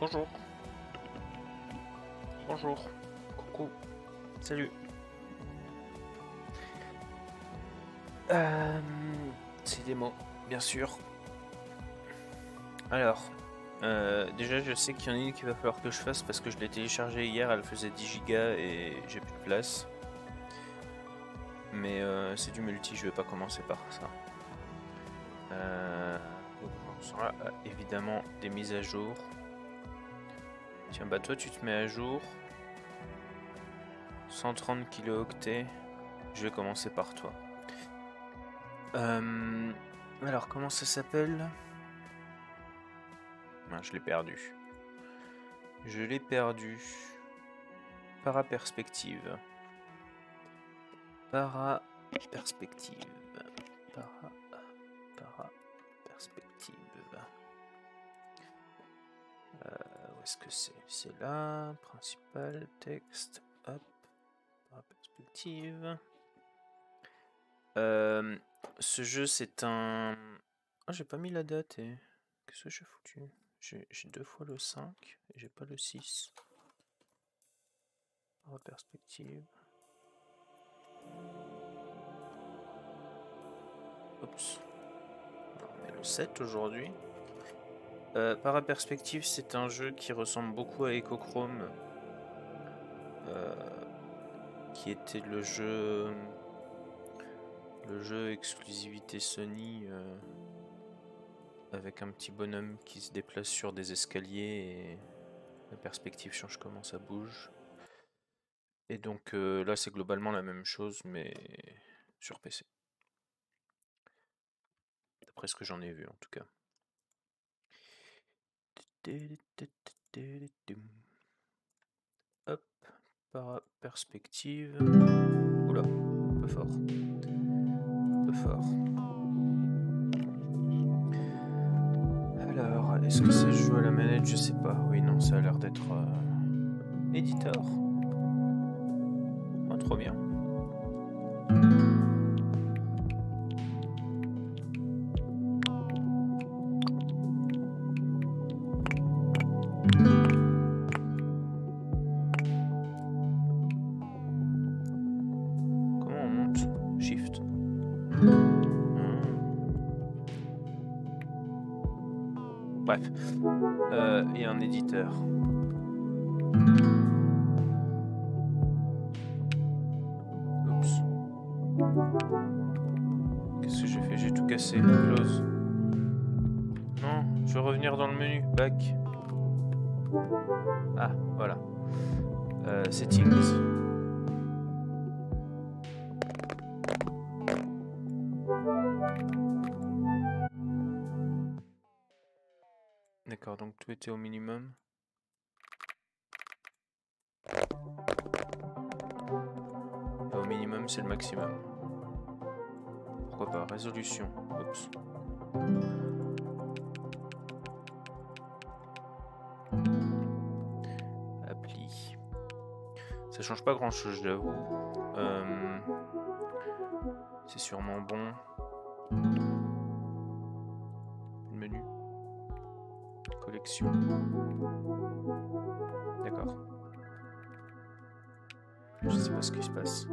Bonjour. Bonjour. Coucou. Salut. Euh, c'est des mots, bien sûr. Alors, euh, déjà je sais qu'il y en a une qu'il va falloir que je fasse parce que je l'ai téléchargée hier, elle faisait 10 Go et j'ai plus de place. Mais euh, c'est du multi, je vais pas commencer par ça. Euh, on sera euh, évidemment des mises à jour. Tiens, bah toi tu te mets à jour. 130 kilooctets. Je vais commencer par toi. Euh, alors, comment ça s'appelle? Ah, Je l'ai perdu. Je l'ai perdu. Paraperspective. Paraperspective. Para. Paraperspective. Est-ce que c'est? C'est là. Principal, texte. Hop. Paraperspective. Euh, ce jeu, c'est un. Ah, j'ai pas mis la date et. Qu'est-ce que j'ai foutu? J'ai deux fois le 5 et j'ai pas le 6. En perspective. Oups. On est le 7 aujourd'hui. Euh, Paraperspective, c'est un jeu qui ressemble beaucoup à Echochrome. euh, qui était le jeu le jeu exclusivité Sony euh, avec un petit bonhomme qui se déplace sur des escaliers et la perspective change comment ça bouge. Et donc là c'est globalement la même chose mais sur PC. D'après ce que j'en ai vu en tout cas. Hop, par perspective. Oula, un peu fort peu fort. Alors, est-ce que ça joue à la manette? Je sais pas. Oui, non, ça a l'air d'être euh, éditeur. Ah, trop bien. Au minimum. Au minimum, c'est le maximum. Pourquoi pas? Résolution. Oups. Appli. Ça change pas grand chose, j'avoue. Euh, C'est sûrement bon. Le menu. D'accord. Je sais pas ce qui se passe.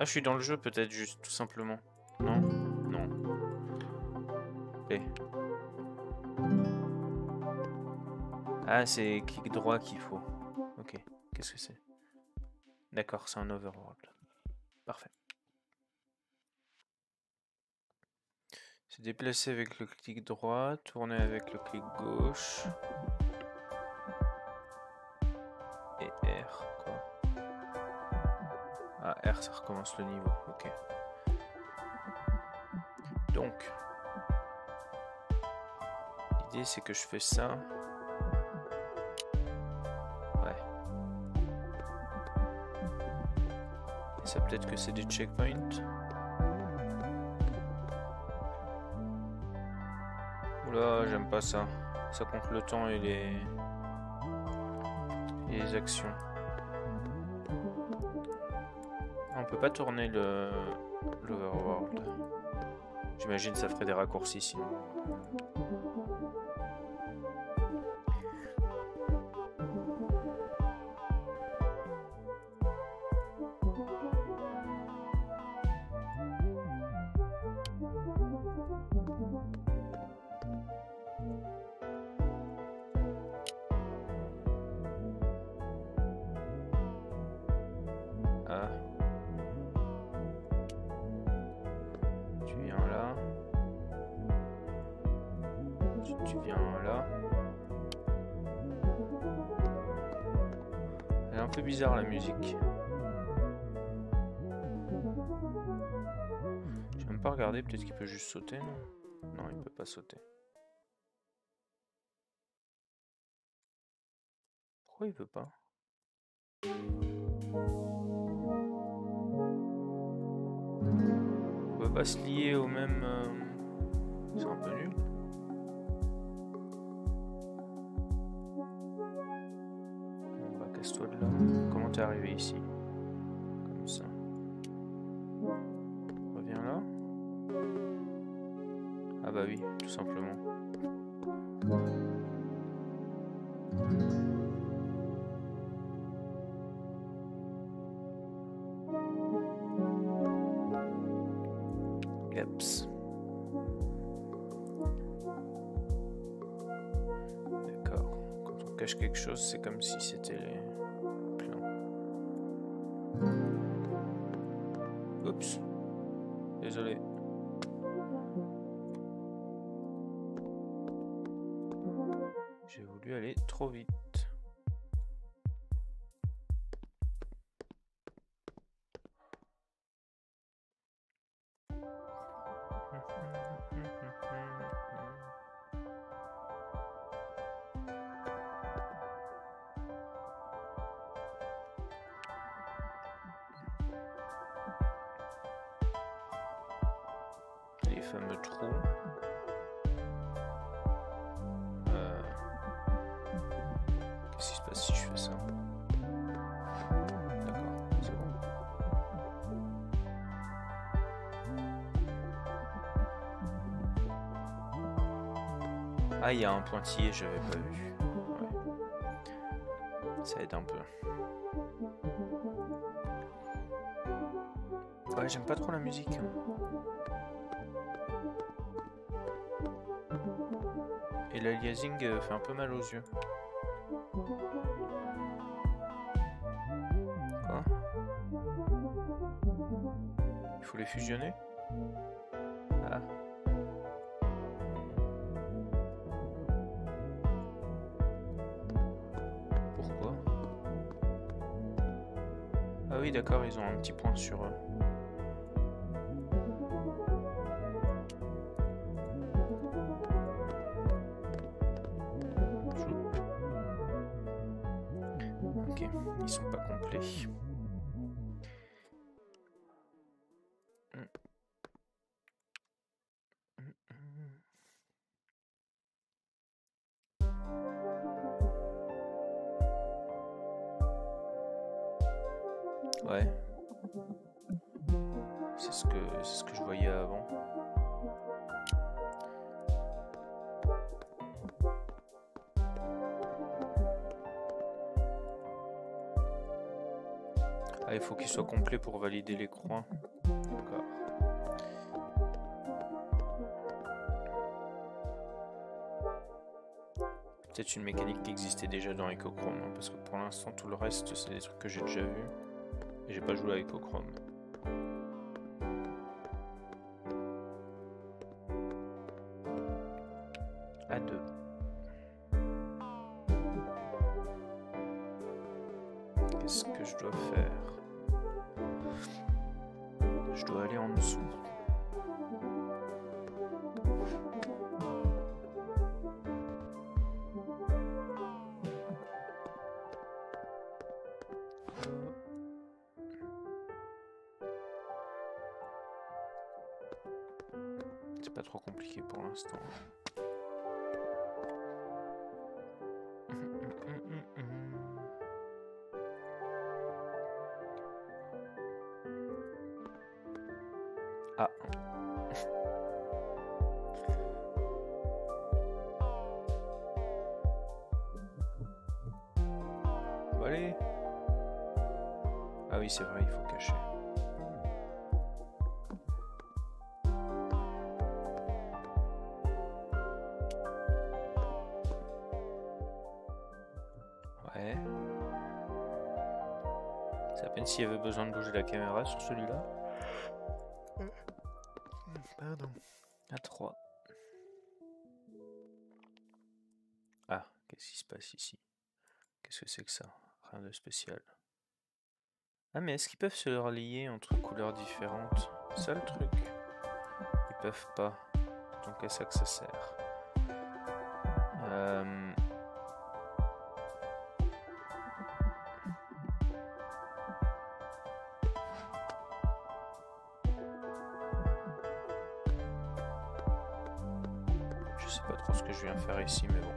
Ah, je suis dans le jeu peut-être juste, tout simplement. Non? Non. Ah, c'est clic droit qu'il faut. Ok, qu'est-ce que c'est? D'accord, c'est un overworld. Parfait. Se déplacer avec le clic droit, tourner avec le clic gauche. Et R. Ah, R, ça recommence le niveau, ok. Donc, l'idée c'est que je fais ça. Ouais. Et ça peut-être que c'est des checkpoints. Oula, j'aime pas ça. Ça compte le temps et les, actions. On peut pas tourner le l'overworld. J'imagine ça ferait des raccourcis sinon. Peut-être qu'il peut juste sauter, non? Non, il peut pas sauter. Pourquoi il veut pas? On peut pas se lier au même... euh, C'est un peu nul. Bon bah casse-toi de là. Comment t'es arrivé ici? Tout simplement. Yeps. D'accord. Quand on cache quelque chose, c'est comme si c'était il y a un pointillé, j'avais pas vu. Ça aide un peu. Ouais, j'aime pas trop la musique. Et l'aliasing euh, fait un peu mal aux yeux. Quoi? Il faut les fusionner? Ah. Oui, d'accord, ils ont un petit point sur eux. Ok, ils sont pas complets. Pour valider les croix. D'accord. Peut-être une mécanique qui existait déjà dans Echochrome, hein, parce que pour l'instant tout le reste c'est des trucs que j'ai déjà vus. Et j'ai pas joué à Echochrome. Besoin de bouger la caméra sur celui-là. Pardon. À 3. Qu'est-ce qui se passe ici? Qu'est-ce que c'est que ça? Rien de spécial. Ah mais est-ce qu'ils peuvent se relier entre couleurs différentes? Ça le truc. Ils peuvent pas. Donc à ça que ça sert. Euh... faire ici, mais bon.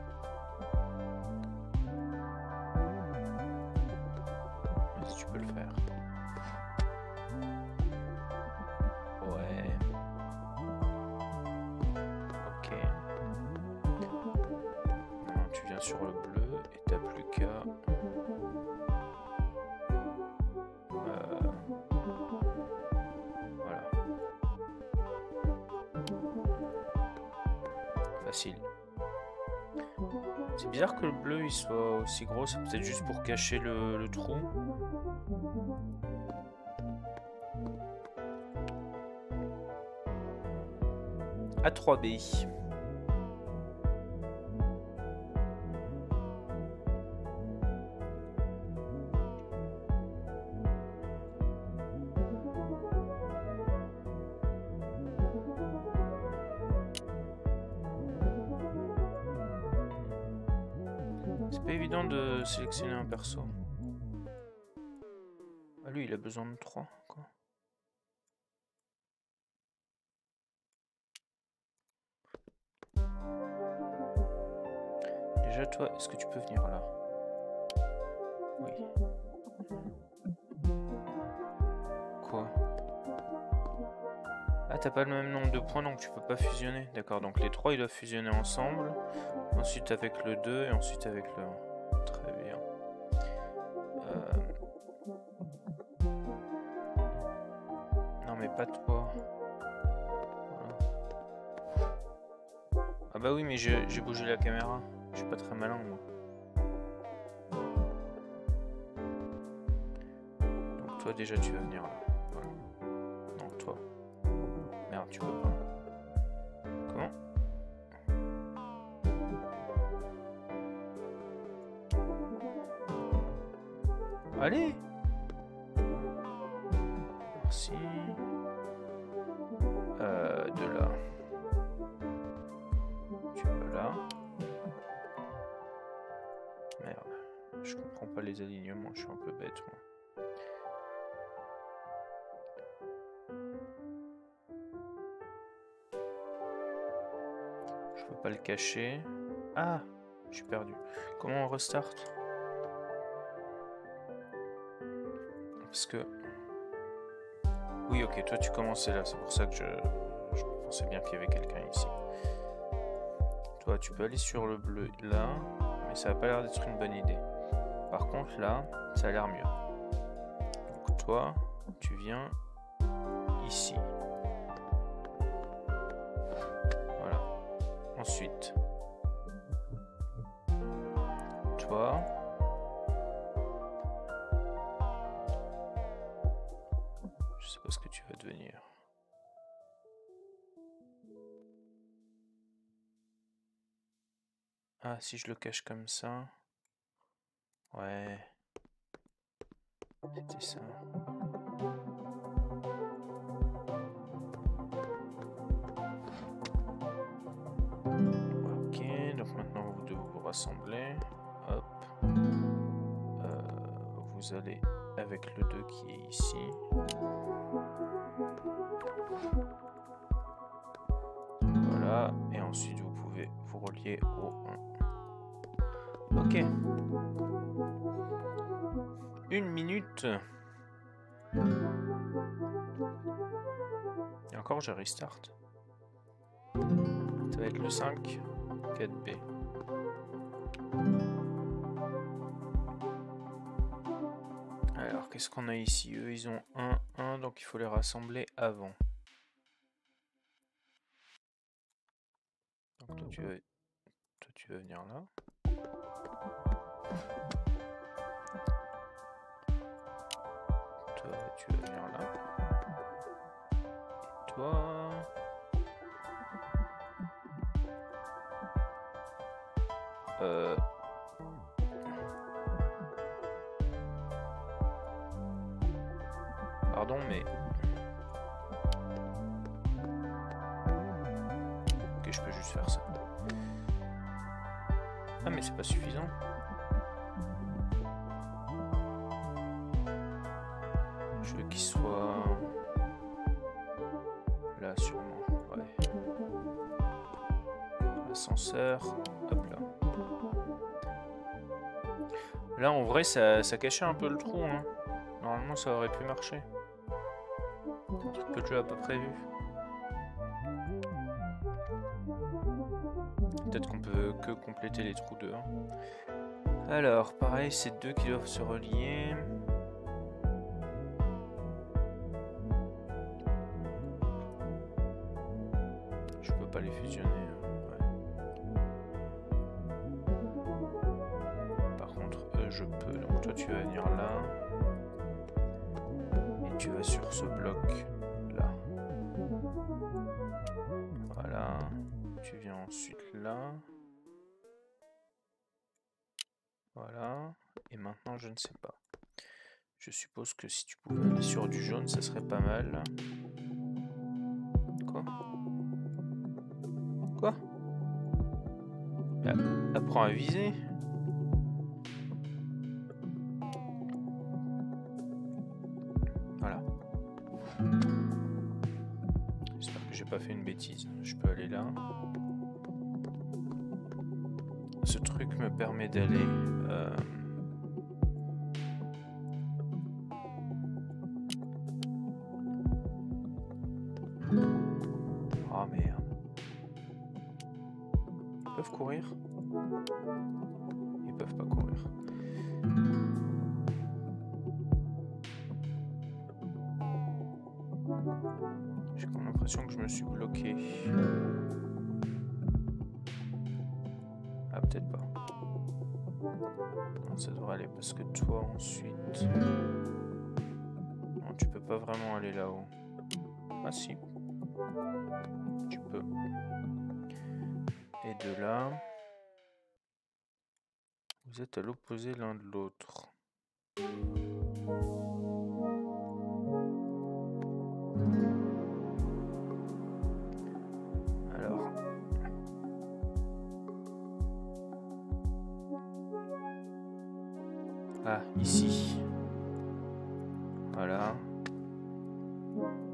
Soit aussi gros, c'est peut-être juste pour cacher le, le trou. A3B. Sélectionner un perso. Ah lui il a besoin de 3 quoi. Déjà toi, est-ce que tu peux venir là? Oui. Quoi? Ah t'as pas le même nombre de points donc tu peux pas fusionner. D'accord, donc les trois ils doivent fusionner ensemble. Ensuite avec le 2 et ensuite avec le 1. Mais j'ai bougé la caméra. Je suis pas très malin moi. Donc toi déjà tu vas venir là. Pas le cacher. Ah Je suis perdu. Comment on restart? Parce que... Oui, ok, toi tu commençais là, c'est pour ça que je, je pensais bien qu'il y avait quelqu'un ici. Toi, tu peux aller sur le bleu là, mais ça a pas l'air d'être une bonne idée. Par contre, là, ça a l'air mieux. Donc toi, tu viens ici. Si je le cache comme ça. Ouais. C'était ça. Ok, donc maintenant vous devez vous rassembler. Hop. Euh, vous allez avec le 2 qui est ici. Voilà, et ensuite vous pouvez vous relier au 1. Ok. Une minute. Et encore, je restart. Ça va être le 5, 4B. Alors, qu'est-ce qu'on a ici? Eux, ils ont 1, 1, donc il faut les rassembler avant. Donc toi, tu vas, toi, tu venir là? tu vas venir là. Et toi. Euh. Pardon, mais. Ok, je peux juste faire ça. Ah, mais c'est pas suffisant. Là. En vrai, ça, cachait un peu le trou. Hein. Normalement, ça aurait pu marcher. Un truc que le jeu pas prévu. Peut-être qu'on peut que compléter les trous de 1. Alors, pareil, c'est deux qui doivent se relier. Voilà. J'espère que j'ai pas fait une bêtise. Je peux aller là. Ce truc me permet d'aller... ça devrait aller parce que toi ensuite. Tu peux pas vraiment aller là-haut. Ah, si. Tu peux. Et de là. Vous êtes à l'opposé l'un de l'autre. Ah, ici. Voilà.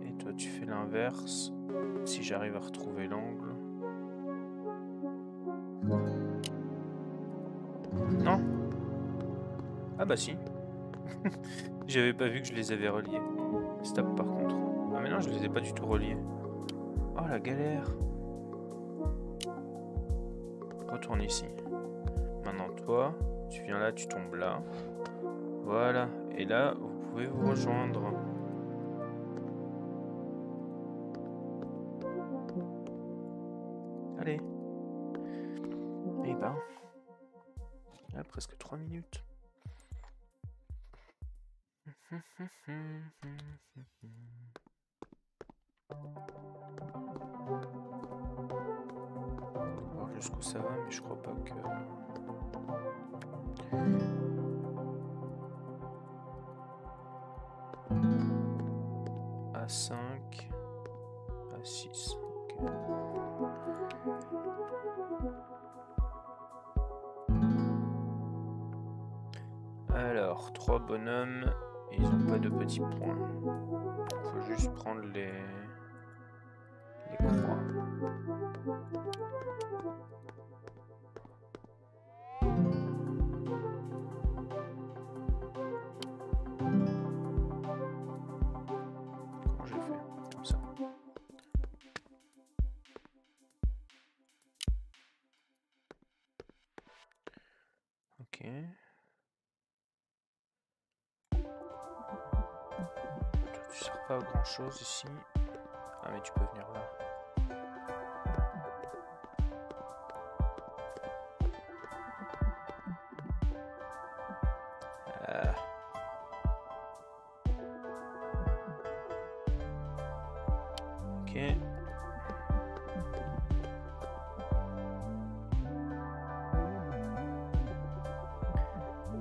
Et toi, tu fais l'inverse. Si j'arrive à retrouver l'angle. Non? Ah bah si. J'avais pas vu que je les avais reliés. Stop par contre. Ah mais non, je les ai pas du tout reliés. Oh la galère. Retourne ici. Maintenant toi, tu viens là, tu tombes là. Voilà. Et là, vous pouvez vous rejoindre. Allez. Eh ben. Il y a presque 3 minutes. jusqu'où ça va, mais je crois pas que. À 5, à 6. Alors, trois bonhommes, ils ont pas de petits points. Faut juste prendre les, les croix. Pas grand chose ici. Ah, mais tu peux venir là.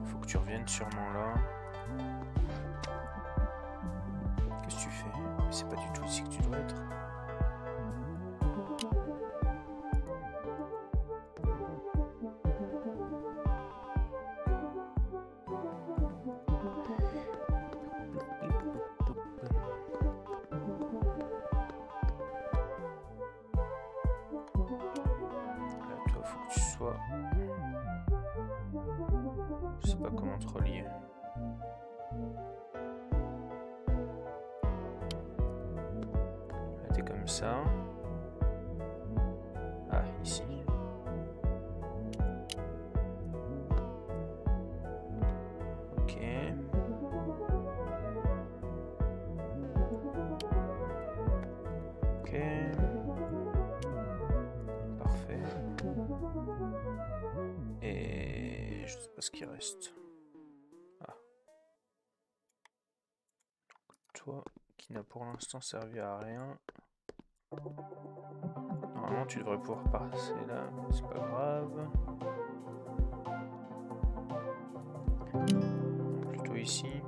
Faut que tu reviennes sûrement là. Je sais pas comment te relier. T'es comme ça. Pour l'instant servi à rien. Normalement tu devrais pouvoir passer là, c'est pas grave. Plutôt ici.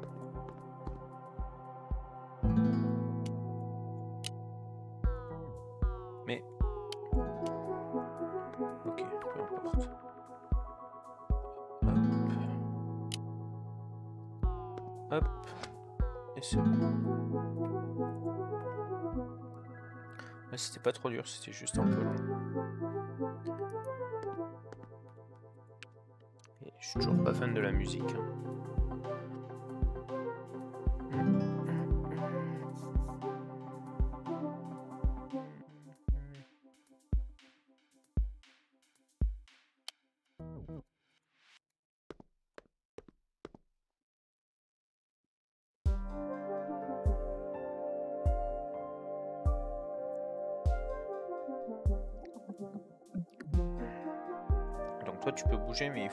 C'était pas trop dur, c'était juste un peu long. Et je suis toujours pas fan de la musique. Hein.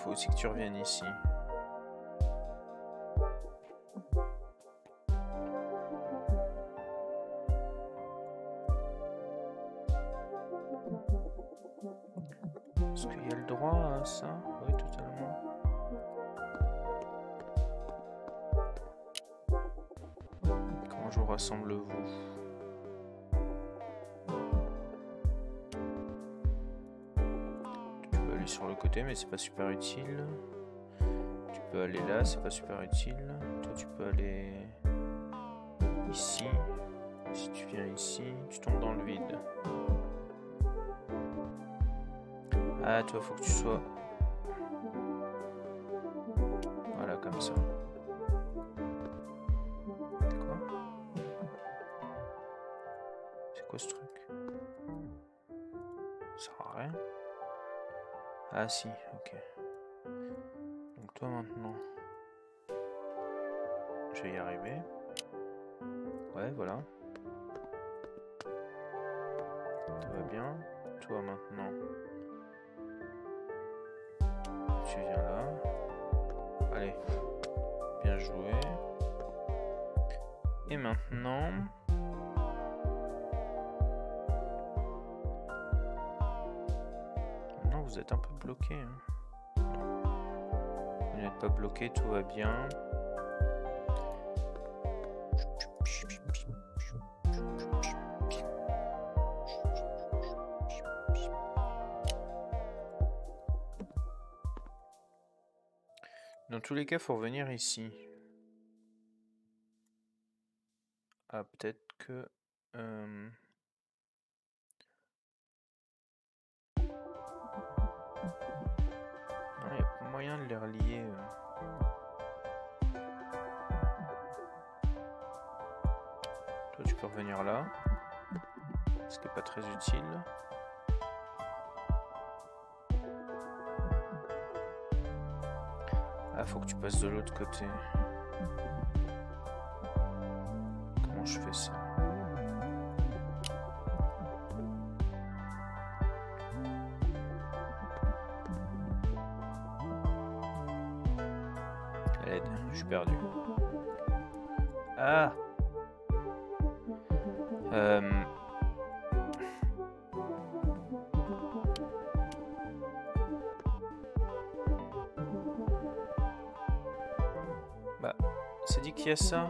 Faut aussi que tu reviennes ici. Mais c'est pas super utile. Tu peux aller là, c'est pas super utile. Toi, tu peux aller ici. Si tu viens ici, tu tombes dans le vide. Ah, toi, faut que tu sois... Voilà, comme ça. C'est quoi ce truc? Ça sert à rien. Ah si, ok. Donc toi maintenant, je vais y arriver. Ouais, voilà. Tout va bien. Toi maintenant, tu viens là. Allez, bien joué. Et maintenant... vous êtes un peu bloqué. Hein. Vous n'êtes pas bloqué, tout va bien. Dans tous les cas, faut revenir ici. Ah, peut-être que... Euh, de les relier. Euh. Toi, tu peux revenir là. Ce qui n'est pas très utile. Ah, faut que tu passes de l'autre côté. Comment je fais ça? Ça.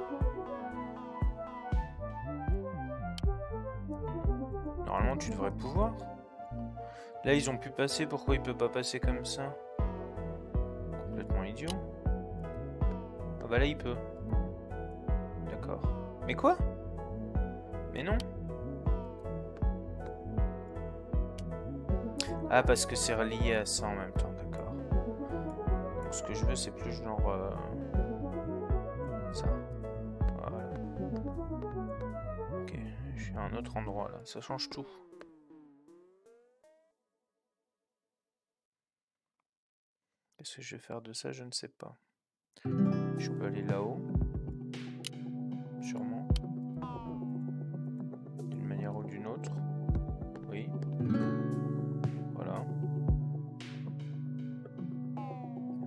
tu devrais pouvoir. Là, ils ont pu passer, pourquoi il peut pas passer comme ça? Complètement idiot. Ah bah là, il peut. D'accord. Mais quoi? Mais non Ah, parce que c'est relié à ça en même temps, d'accord. Ce que je veux, c'est plus genre... Euh, endroit là, ça change tout. Qu'est-ce que je vais faire de ça Je ne sais pas. Je peux aller là-haut. Sûrement. D'une manière ou d'une autre. Oui. Voilà.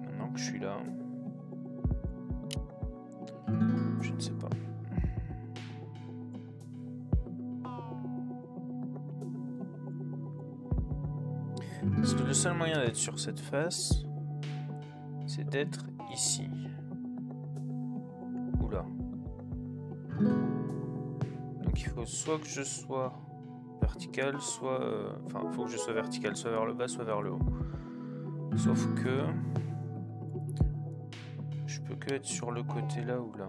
maintenant que je suis là. Seul moyen d'être sur cette face, c'est d'être ici. Oula. Donc il faut soit que je sois vertical, soit... Euh, enfin, il faut que je sois vertical, soit vers le bas, soit vers le haut. Sauf que... Je peux que être sur le côté là ou là.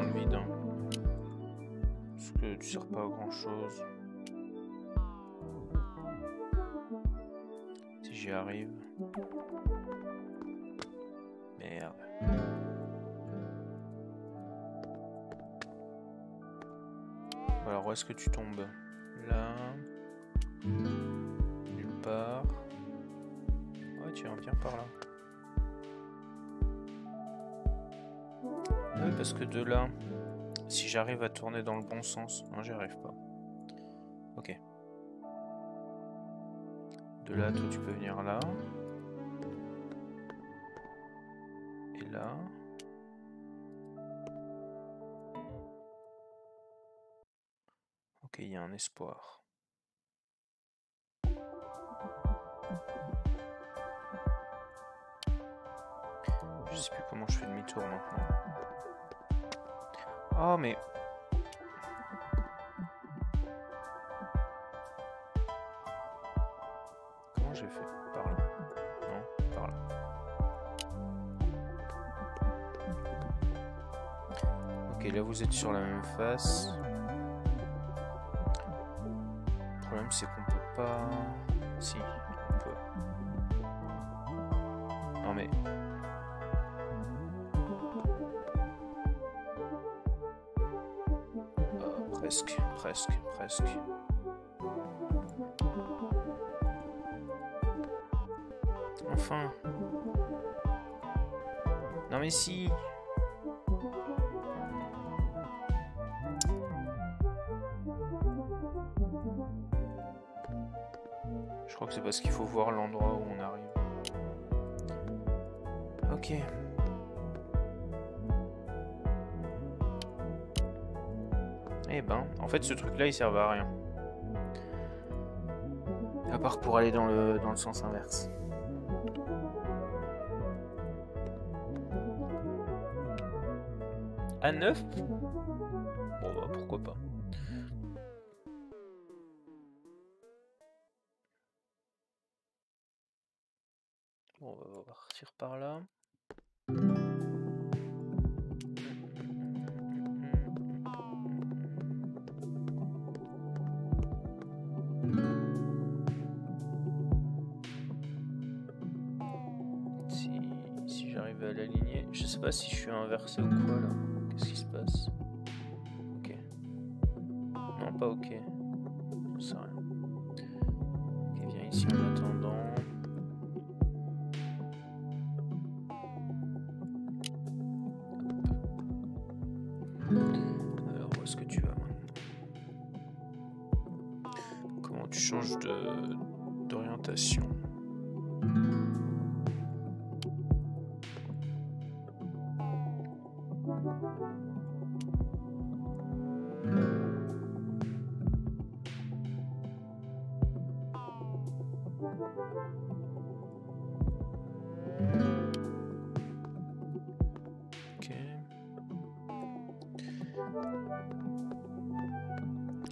tu sers pas à grand chose. Si j'y arrive. Merde. Alors où est-ce que tu tombes? Là. Nulle part. Ouais, tiens, viens par là. parce que de là, si j'arrive à tourner dans le bon sens, non j'y arrive pas. Ok. De là, toi tu peux venir là. Et là. Ok, il y a un espoir. Je sais plus comment je fais demi-tour maintenant. Oh, mais... Comment j'ai fait? Par là. Non, par là. Ok, là vous êtes sur la même face. Le problème c'est qu'on peut pas... Si, Presque, presque. Enfin. Non mais si. Je crois que c'est parce qu'il faut voir l'endroit où on arrive. Ok. Eh ben, en fait, ce truc-là, il servait à rien. À part pour aller dans le, dans le sens inverse. À 9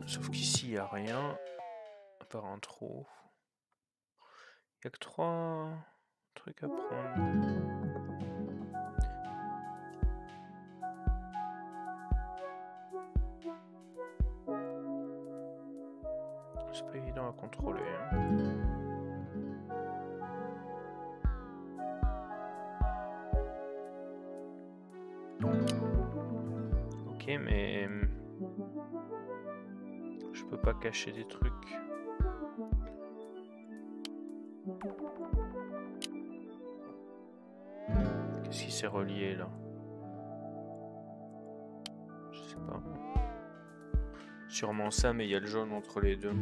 Sauf qu'ici, il n'y a rien. À part un trou. Il n'y a que trois trucs à prendre. C'est pas évident à contrôler. hein. Mais je peux pas cacher des trucs. Qu'est-ce qui s'est relié là? Je sais pas. Sûrement ça, mais il y a le jaune entre les deux.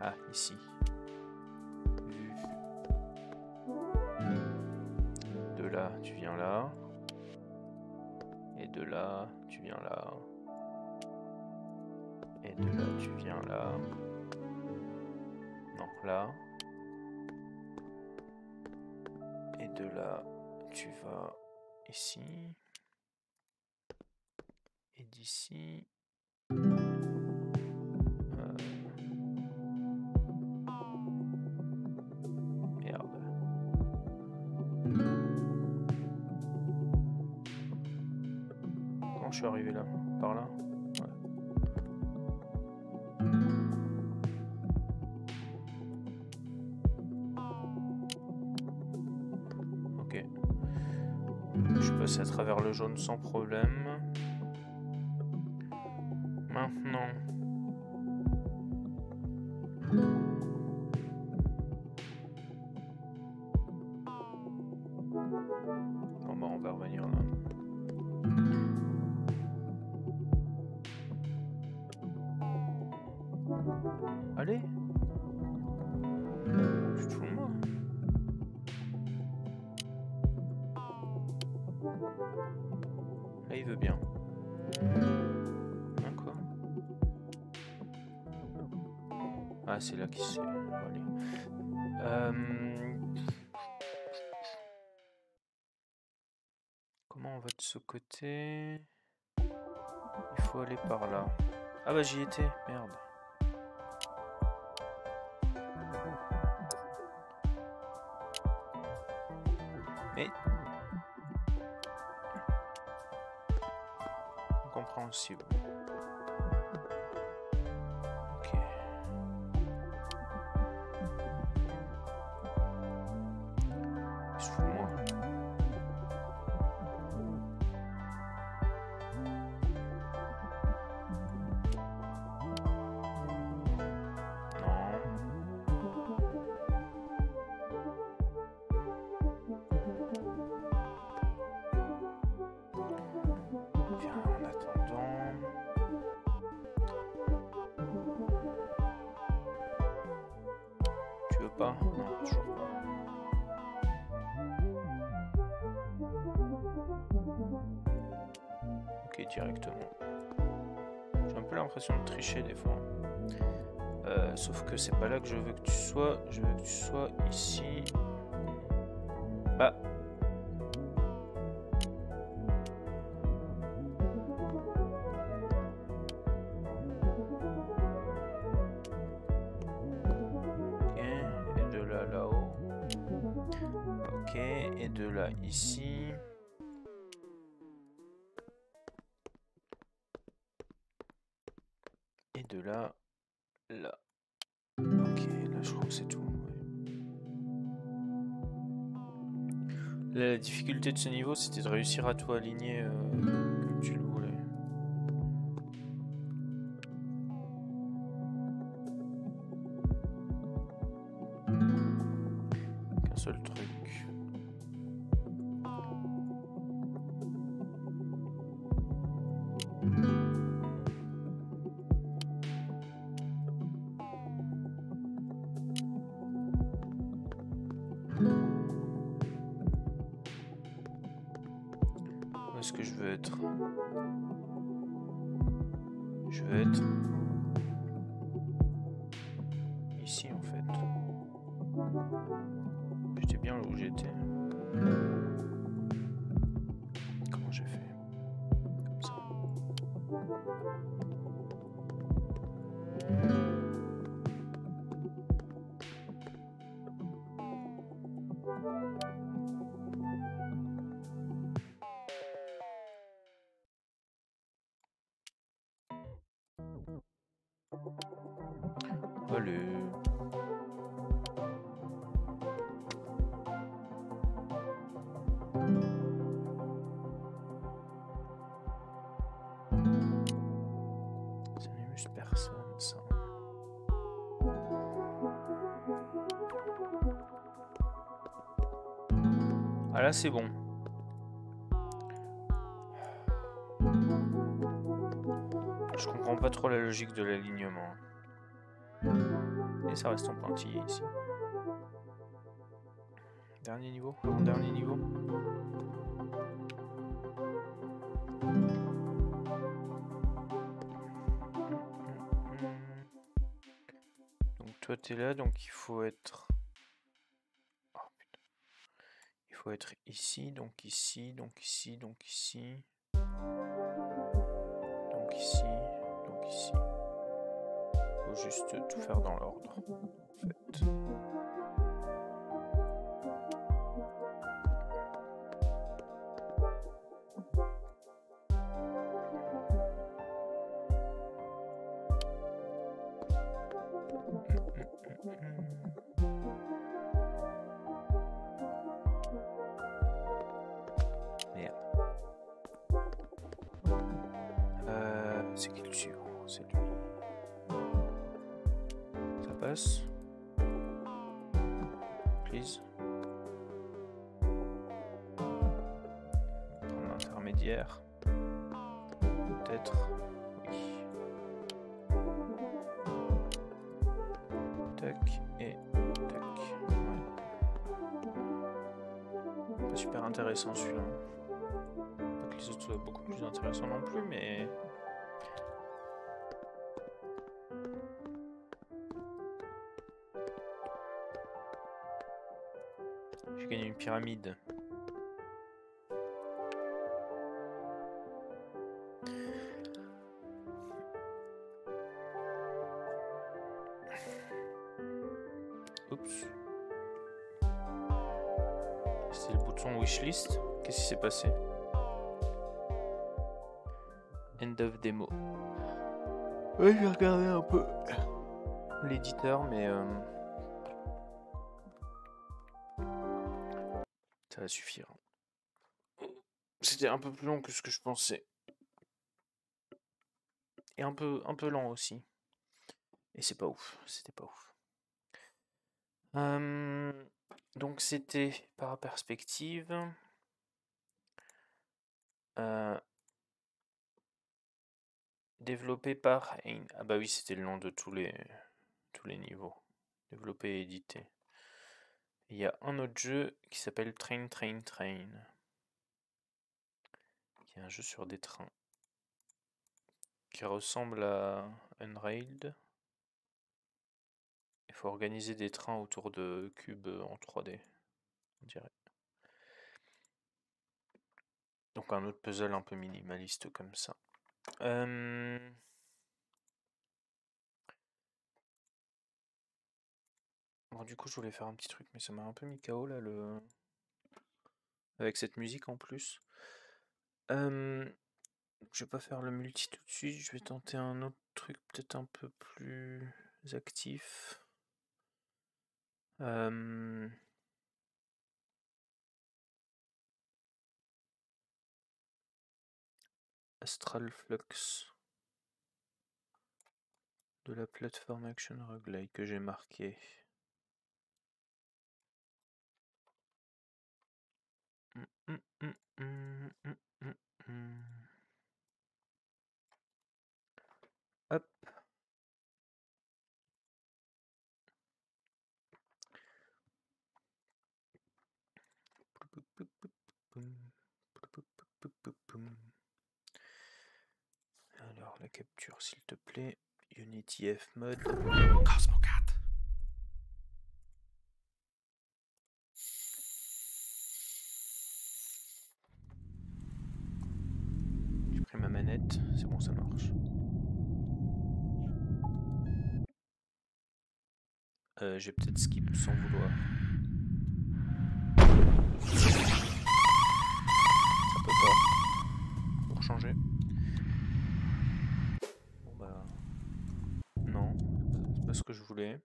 Ah, ici. De là, tu viens là. Et de là, tu viens là. Non, là. Et de là, tu vas ici. Et d'ici. Je suis arrivé là Par là. Ok. Je passe à travers le jaune sans problème. Maintenant. Ce côté Il faut aller par là. Ah bah j'y étais, merde. Mais... Incompréhensible. Et de là ici. Et de là, là. Ok, là je crois que c'est tout. la difficulté de ce niveau, c'était de réussir à tout aligner euh, logique de l'alignement. Et ça reste en pointillé ici. Dernier niveau Avant-dernier niveau Donc toi t'es là, donc il faut être... Oh. Il faut être ici, donc ici, donc ici, donc ici. Juste tout faire dans l'ordre. Intéressant celui-là. Pas que les autres soient beaucoup plus intéressants non plus, mais. J'ai gagné une pyramide. Oups. Bouton wishlist. Qu'est-ce qui s'est passé? End of demo. Ouais, j'ai regardé un peu l'éditeur, mais euh, ça va suffire. C'était un peu plus long que ce que je pensais. Et un peu, un peu lent aussi. Et c'est pas ouf, c'était pas ouf. Euh, donc c'était par perspective. Euh, développé par. Ah bah oui, c'était le nom de tous les tous les niveaux. Développé et édité. Il y a un autre jeu qui s'appelle Train Train Train. Qui est un jeu sur des trains. Qui ressemble à Unrailed. Il faut organiser des trains autour de cubes en 3D, on dirait. Donc un autre puzzle un peu minimaliste comme ça. Euh, Bon, du coup, je voulais faire un petit truc, mais ça m'a un peu mis KO là, le... avec cette musique en plus. Euh, Je vais pas faire le multi tout de suite, je vais tenter un autre truc peut-être un peu plus actif. Astral Flux de la plateforme Action Roguelike que j'ai marqué. Hum, hum, hum, capture s'il te plaît. Unity F mode. Cosmo Cat. J'ai pris ma manette, c'est bon ça marche. Euh, J'ai peut-être skip sans vouloir. Ça peut pas. Pour changer. Bon bah. Non, c'est pas ce que je voulais.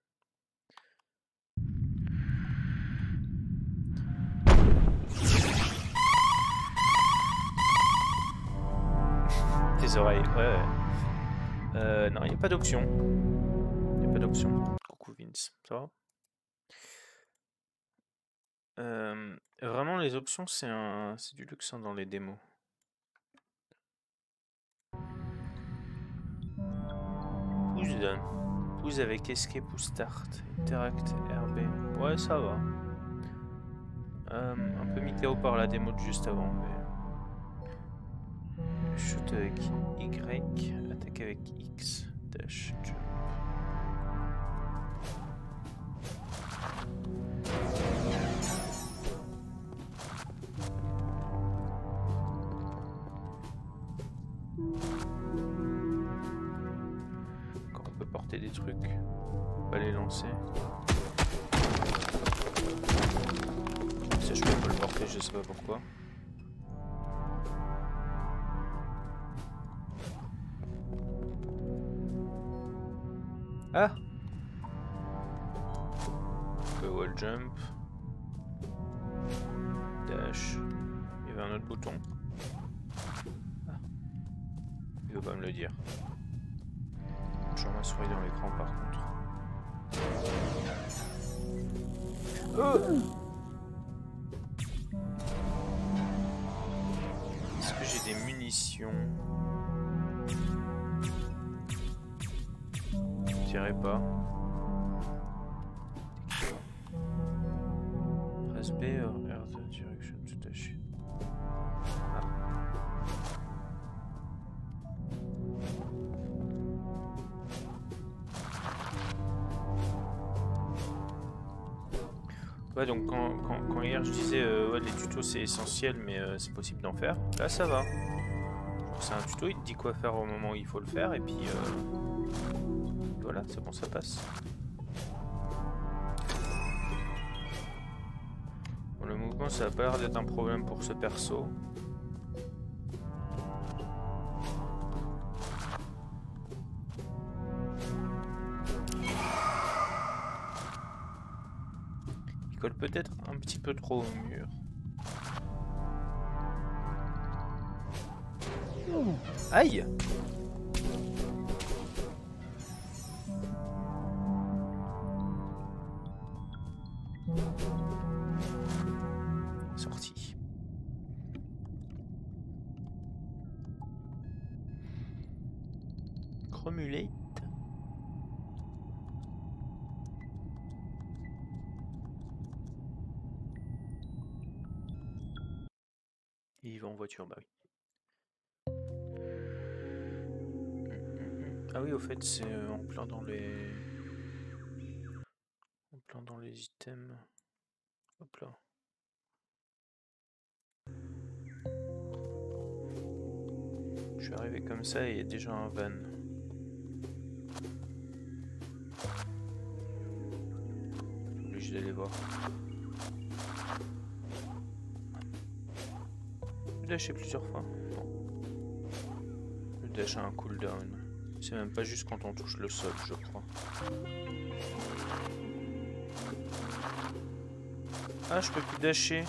Tes oreilles, ouais, ouais. Euh, non, il n'y a pas d'option. Il n'y a pas d'option. Coucou Vince, ça va? Vraiment, les options, c'est un... du luxe hein, dans les démos. Pause. Avec Escape ou Start. Interact, RB. Ouais, ça va. Euh, un peu mis KO par la démo de juste avant. Mais... Shoot avec Y, attaque avec X, dash, jump. Des trucs, pas les lancer. Ça, je peux pas le porter, je sais pas pourquoi. Ah peut wall jump. Dash. Il y avait un autre bouton. Ah. Il veut pas me le dire. Toujours ma souris dans l'écran par contre. Oh Est-ce que j'ai des munitions? Dirais pas. Press B Donc quand, hier je disais euh, ouais, les tutos c'est essentiel, mais euh, c'est possible d'en faire, là ça va. C'est un tuto, il te dit quoi faire au moment où il faut le faire, et puis euh, voilà, c'est bon, ça passe. Le mouvement, ça a pas l'air d'être un problème pour ce perso. Peu trop au mur. Aïe bah oui. Ah oui, au fait, c'est euh, en plein dans les... En plein dans les items. Hop là. Je suis arrivé comme ça et il y a déjà un van. Obligé d'aller voir. Le dash est plusieurs fois. Bon. Le dash a un cooldown. C'est même pas juste quand on touche le sol, je crois. Ah, je peux plus dasher.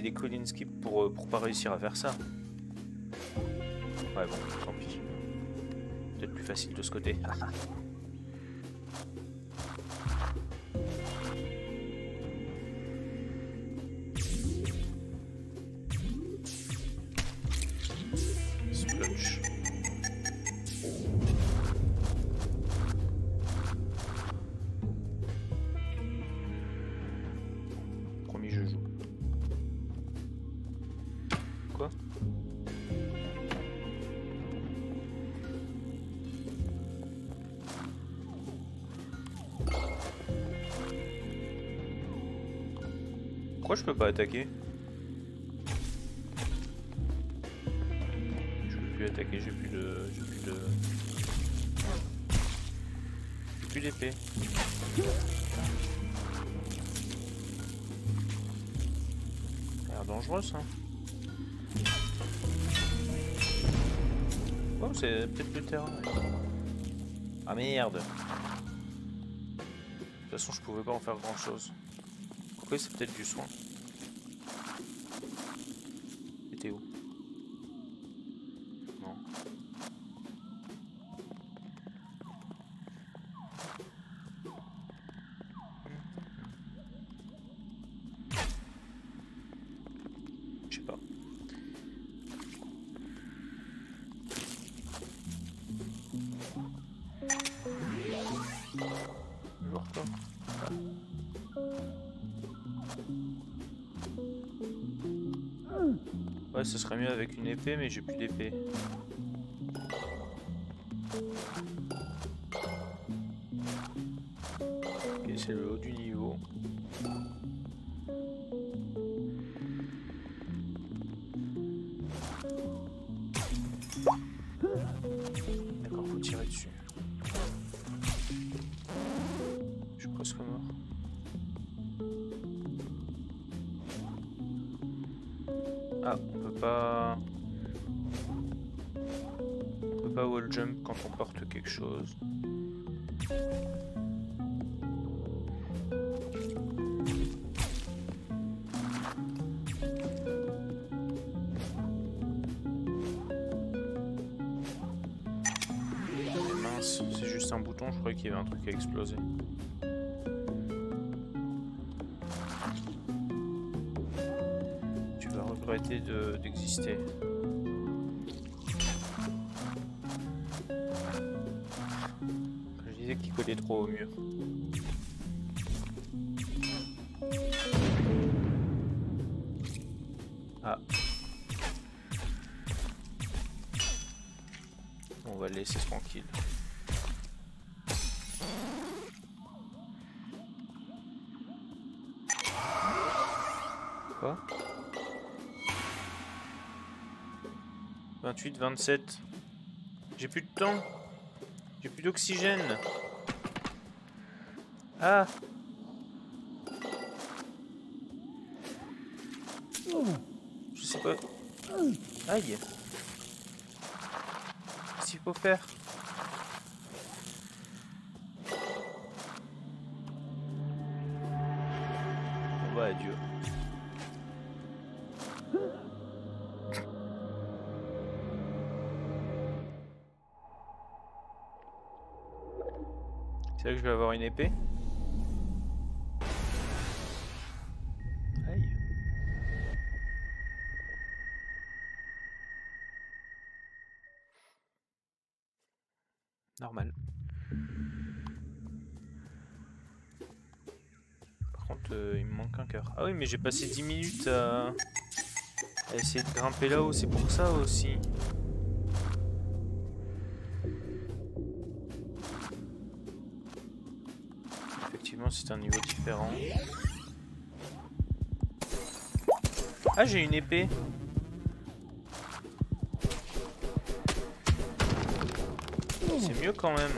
Des, des skip pour, pour pas réussir à faire ça. Ouais bon, tant pis. Peut-être plus facile de ce côté. attaquer Je peux plus attaquer, j'ai plus de... J'ai plus de... J'ai plus d'épée. Ça a l'air dangereux ça. Oh, c'est peut-être le terrain. Ah merde. De toute façon, je pouvais pas en faire grand chose. Pourquoi c'est peut-être du soin? Mais j'ai plus d'épée. Mince, c'est juste un bouton, je croyais qu'il y avait un truc à exploser. Tu vas regretter de- d'exister. Trop au mur. Ah. On va laisser tranquille. Quoi? 28, 27. J'ai plus de temps. J'ai plus d'oxygène. Ah. Je sais pas. Aïe. Qu'est-ce qu'il faut faire? Bon bah adieu. C'est là que je vais avoir une épée Ah oui, mais j'ai passé 10 minutes à... à essayer de grimper là-haut, c'est pour ça aussi. Effectivement, c'est un niveau différent. Ah, j'ai une épée. C'est mieux quand même.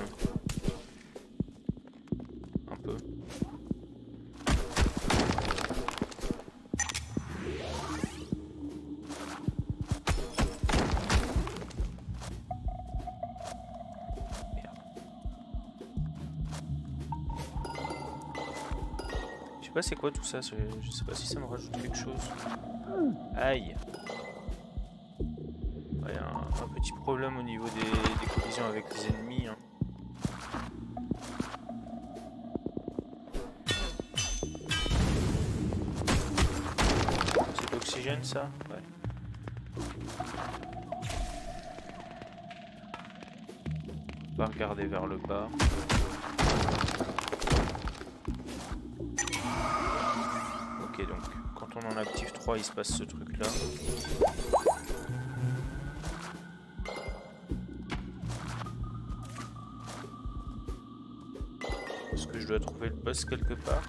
Un peu. Pas c'est quoi tout ça, je sais pas si ça me rajoute quelque chose. Aïe y a un, petit problème au niveau des, collisions avec les ennemis. Hein. C'est l'oxygène ça? Ouais. On va regarder vers le bas. On en active 3, il se passe ce truc là. Est-ce que je dois trouver le boss quelque part?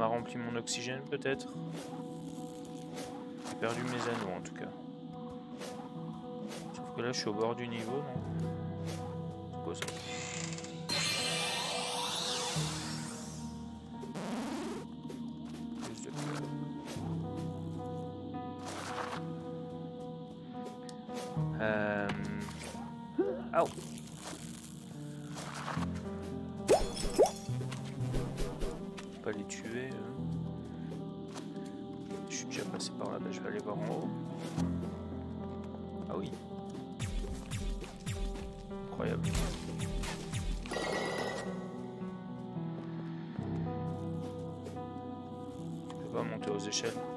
Mon oxygène peut-être J'ai perdu mes anneaux en tout cas. Sauf que là je suis au bord du niveau, non? Vais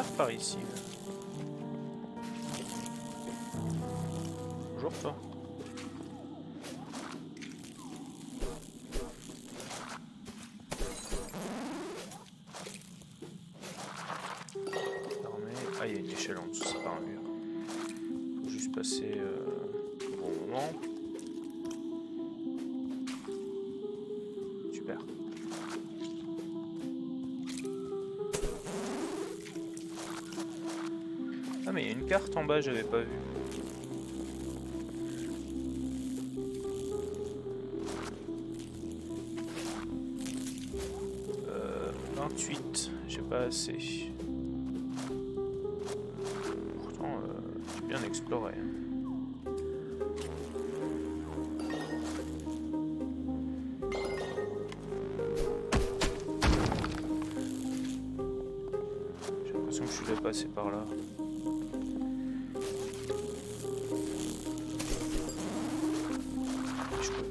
par ici. Bas, j'avais pas vu. Euh, 28, j'ai pas assez. Pourtant, euh, j'ai bien exploré. J'ai l'impression que je suis déjà passé par là.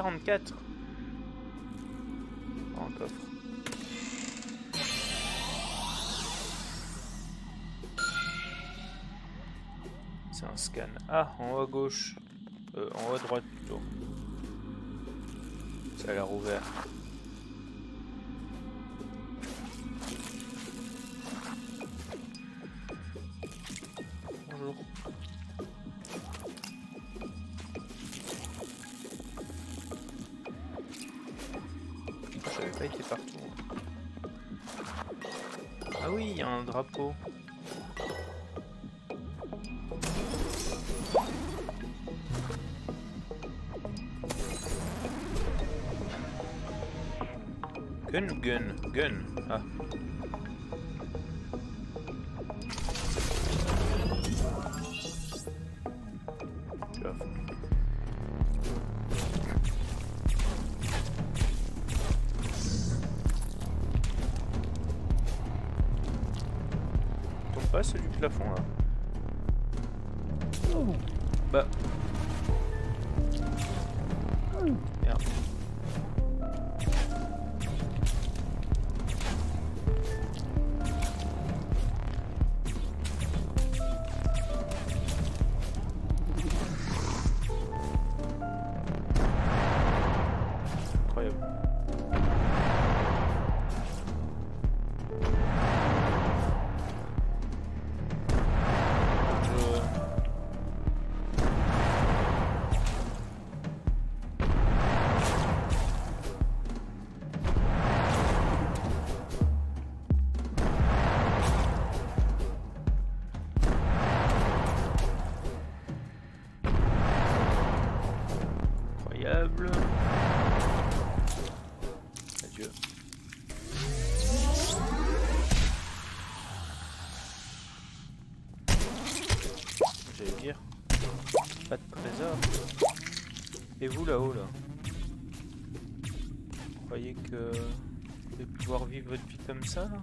44 Un coffre. C'est un scan. Ah, en haut à gauche. Euh, en haut à droite plutôt. Ça a l'air ouvert. gönn, gönn. Là-haut là Vous croyez que vous allez pouvoir vivre votre vie comme ça là.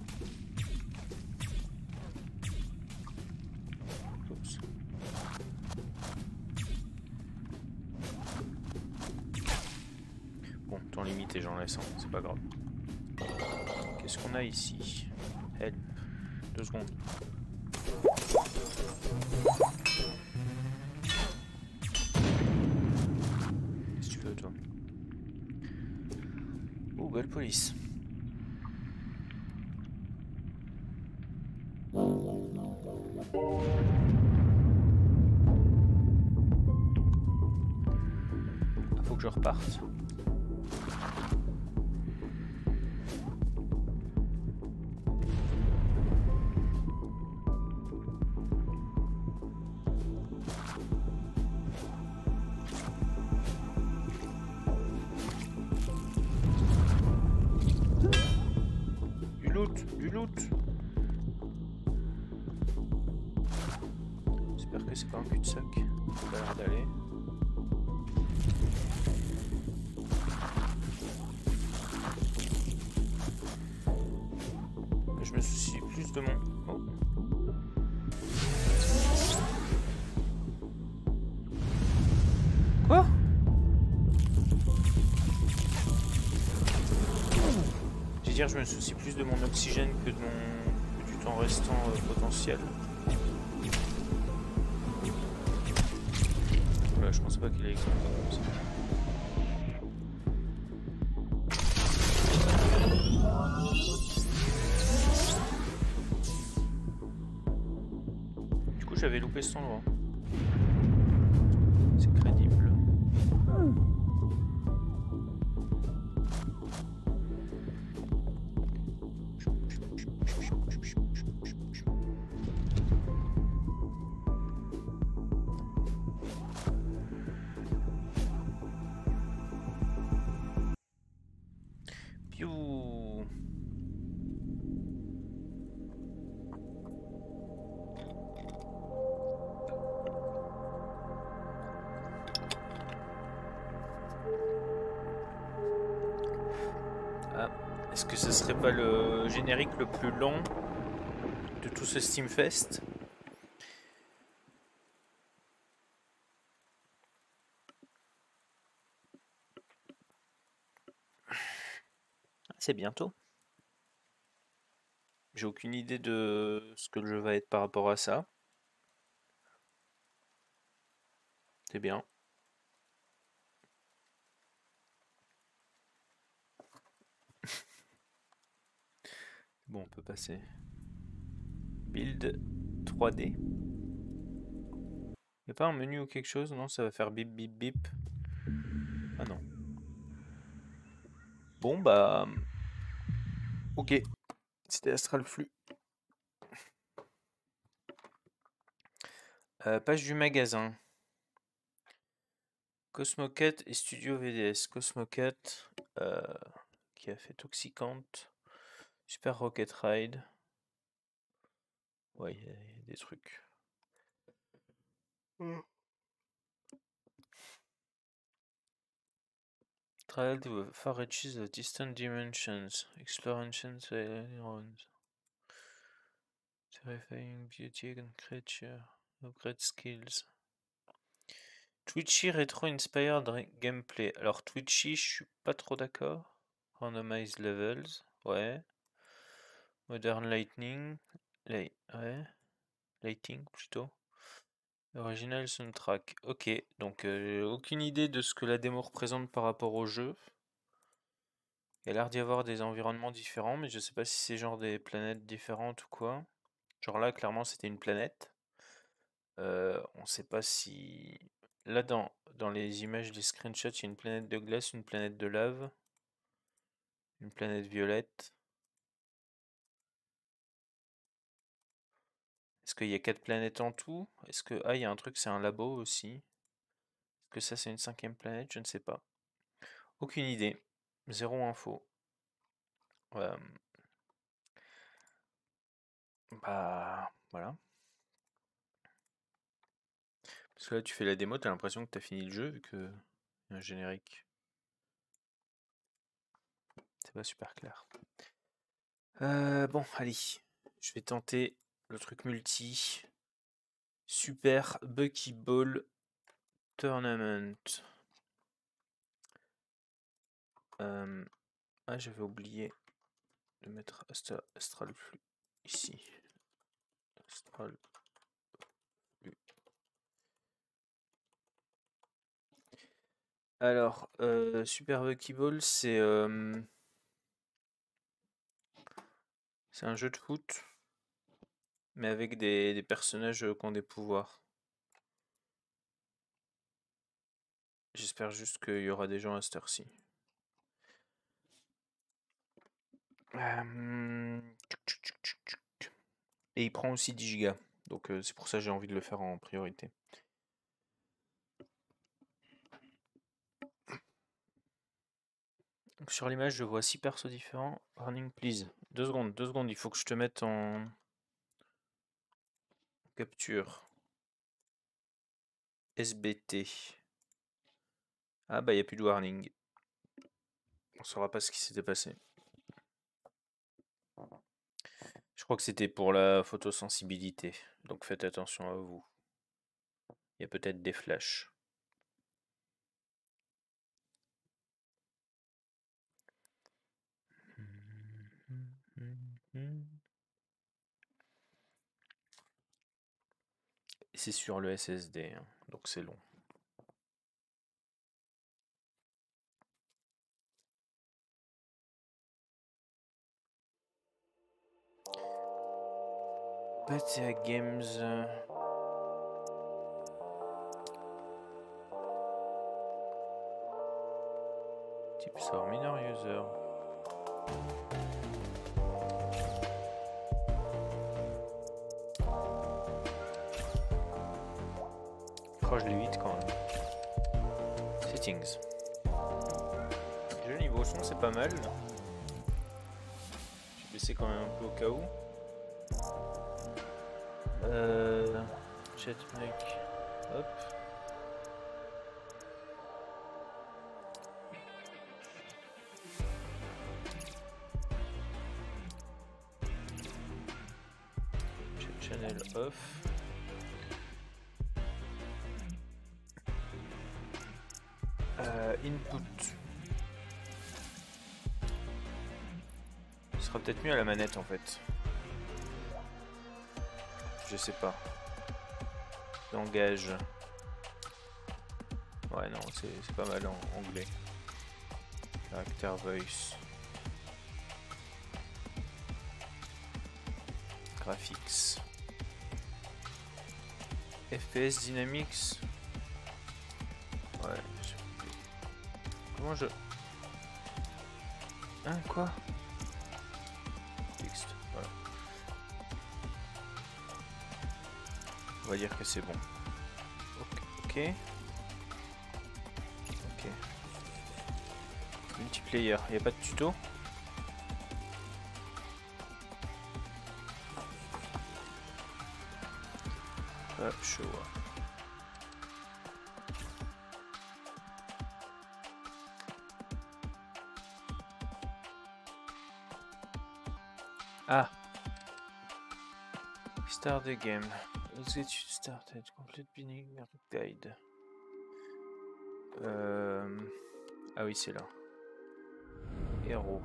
Bon, temps limité, j'en laisse un, c'est pas grave. Qu'est-ce qu'on a ici? Help. Deux secondes. Oh, belle police. Faut que je reparte. Je me soucie plus de mon oxygène que, de mon... du temps restant euh, potentiel. Voilà, je pensais pas qu'il allait exploser comme ça. Du coup, j'avais loupé cet endroit. Le plus long de tout ce Steamfest C'est bientôt. J'ai aucune idée de ce que le jeu va être par rapport à ça. C'est bien. Bon, on peut passer. Build 3D. Y a pas un menu ou quelque chose? Non, ça va faire bip bip bip. Ah non. Bon bah... Ok. C'était Astral Flux. Euh, page du magasin. Cosmocat et Studio VDS. Cosmocat euh, qui a fait Toxicant, Super Rocket Ride. Ouais, il y, a des trucs. Mmh. Trial to far reaches of distant dimensions. Explorations around. Terrifying beauty and creature. Upgrade skills. Twitchy Retro Inspired Gameplay. Alors Twitchy, je suis pas trop d'accord. Randomized Levels, ouais. Modern Lightning, ouais. Lighting plutôt. Original Soundtrack. Ok, donc euh, aucune idée de ce que la démo représente par rapport au jeu. Il a l'air d'y avoir des environnements différents, mais je sais pas si c'est genre des planètes différentes ou quoi. Genre là, clairement, c'était une planète. Euh, on sait pas si... Là, dans, dans les images des screenshots, il y a une planète de glace, une planète de lave, une planète violette. Qu'il y a quatre planètes en tout? Est-ce que... Ah, il y a un truc, c'est un labo aussi? Que ça, c'est une cinquième planète? Je ne sais pas. Aucune idée. Zéro info. Bah, voilà. Parce que là, tu fais la démo, t'as l'impression que t'as fini le jeu vu que un générique. C'est pas super clair. Euh, bon, allez. Je vais tenter le truc multi. Super Bucky Ball Tournament. Ah, j'avais oublié de mettre Astral Flux ici. Astral Alors, euh, Super Bucky Ball, c'est c'est un jeu de foot, mais avec des, personnages qui ont des pouvoirs. J'espère juste qu'il y aura des gens à cette heure-ci. Et il prend aussi 10 Go, donc c'est pour ça que j'ai envie de le faire en priorité. sur l'image, je vois 6 persos différents. Running, please. Deux secondes, deux secondes, il faut que je te mette en capture. SBT. Ah bah il n'y a plus de warning. On saura pas ce qui s'était passé. Je crois que c'était pour la photosensibilité. Donc faites attention à vous. Il y a peut-être des flashs. C'est sur le SSD, hein, donc c'est long. à Games. Type sort minor user. Je l'ai vite quand même. Settings. Le niveau son, c'est pas mal. J'ai baissé quand même un peu au cas où. Euh, Jetpack. Hop. Peut-être mieux à la manette en fait. Je sais pas. Langage. Ouais non, c'est pas mal en anglais. Character voice. Graphics. FPS Dynamics. Ouais. Comment je... Hein, quoi? On va dire que c'est bon. Ok. Ok. Multiplayer, il n'y a pas de tuto? Pas chaud. Ah Start the game. Let's get you started. Complete beginning guide. Euh... Ah oui, c'est là. Héros.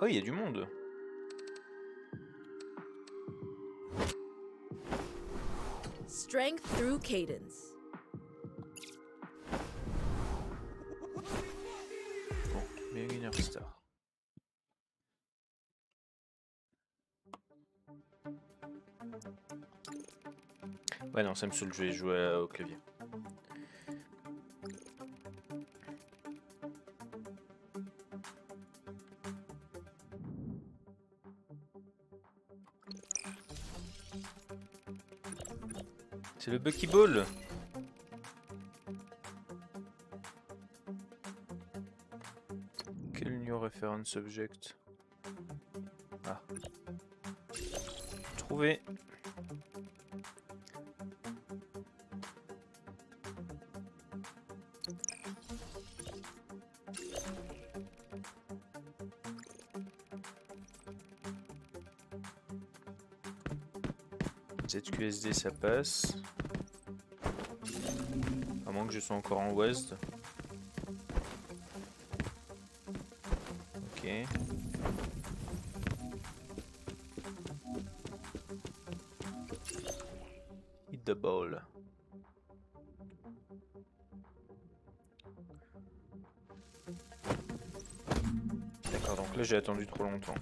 Oh, il y a du monde. Strength through cadence. Ça me saoule, je vais jouer euh, au clavier. C'est le Buckyball Quel new reference subject Ah. Trouvé. ZQSD ça passe. À moins que je sois encore en West. Ok. Hit the ball. D'accord, donc là j'ai attendu trop longtemps.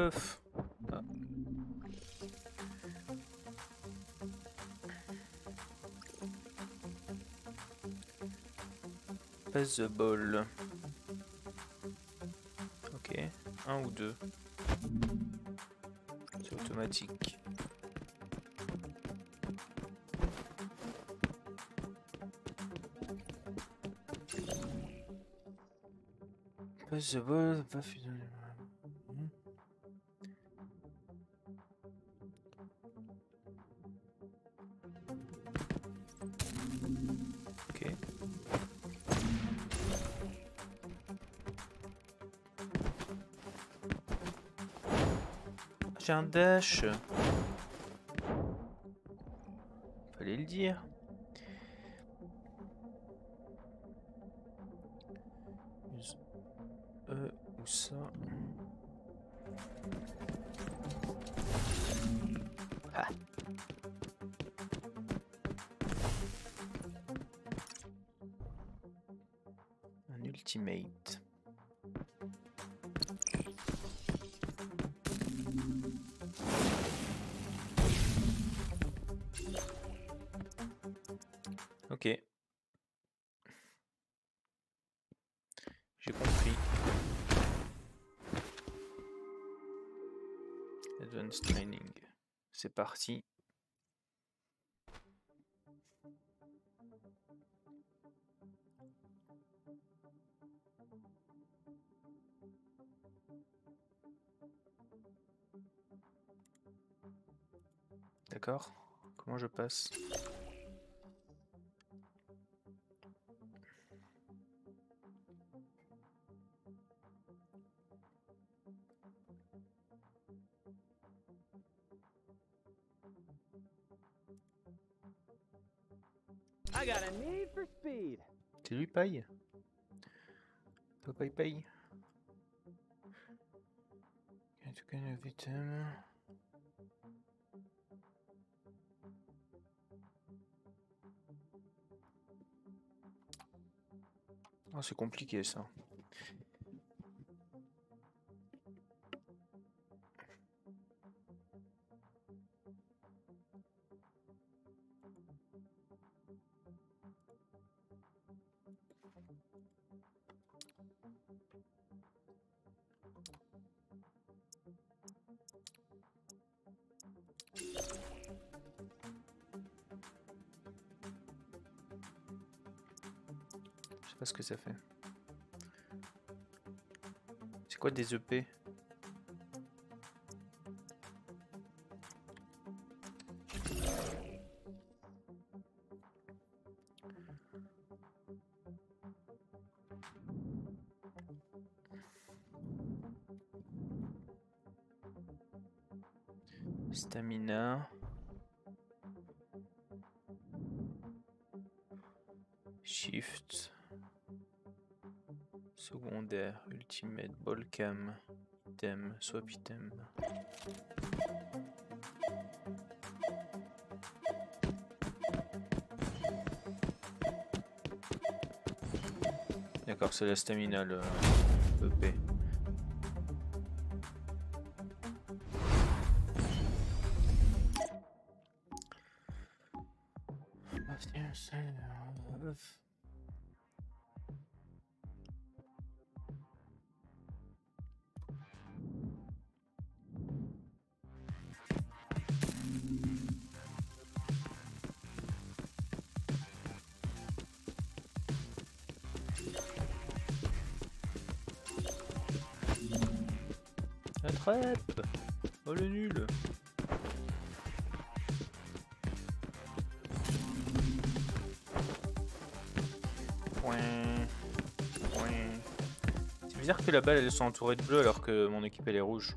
Kick-off. Ah. Pass the ball. Ok, un ou deux. C'est automatique. Pass the ball, pas un dash. Fallait le dire. Advanced training. C'est parti. D'accord. Comment je passe? Paye il paye En tout cas, le item. Ah, c'est compliqué ça. Des EP Secondaire, ultimate, ball cam, item, swap item. D'accord, c'est la stamina le EP. Oh le nul. C'est bizarre que la balle elle soit entourée de bleu alors que mon équipe elle est rouge.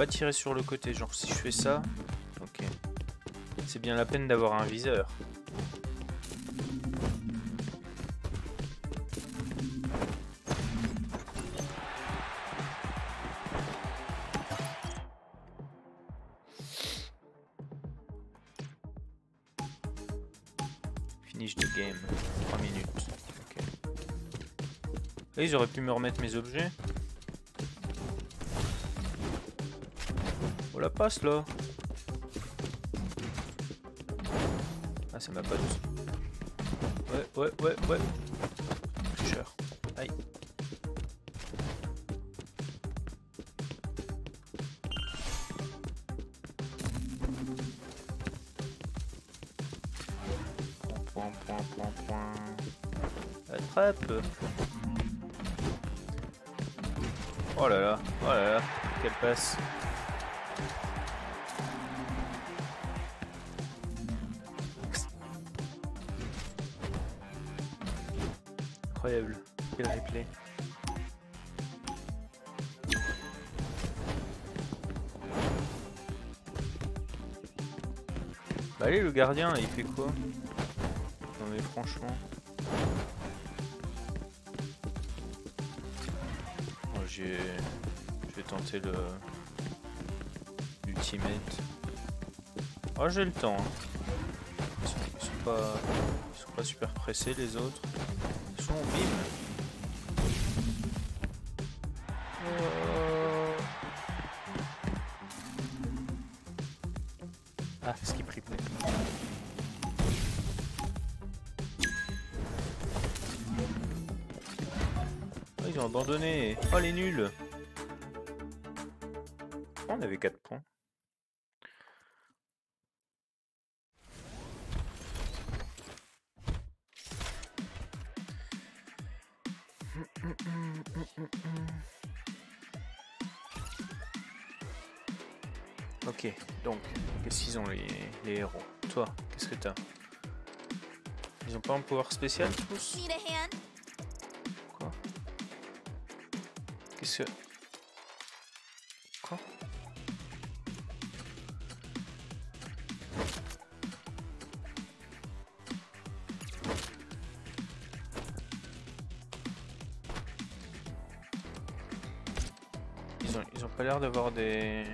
pas tirer sur le côté, genre si je fais ça... Ok. C'est bien la peine d'avoir un viseur. Finish the game. 3 minutes. Ok. Là, ils auraient pu me remettre mes objets. Passe là Ah c'est ma pote. Ouais, ouais, ouais, ouais. Tricheur. Aïe. Point, point, point, point. Attrape Oh là là, oh là là, quelle passe le gardien, il fait quoi Non mais franchement. Moi j'ai. Je tenter le. L'ultimate. Oh j'ai le temps. hein. Ils sont, ils sont pas. Ils sont pas super pressés les autres. Ils sont bim. Oh, les nuls. On avait 4 points? Ok, donc, qu'est-ce qu'ils ont les, héros? Toi, qu'est-ce que t'as? Ils ont pas un pouvoir spécial Quoi Ils ont, ils ont pas l'air d'avoir des...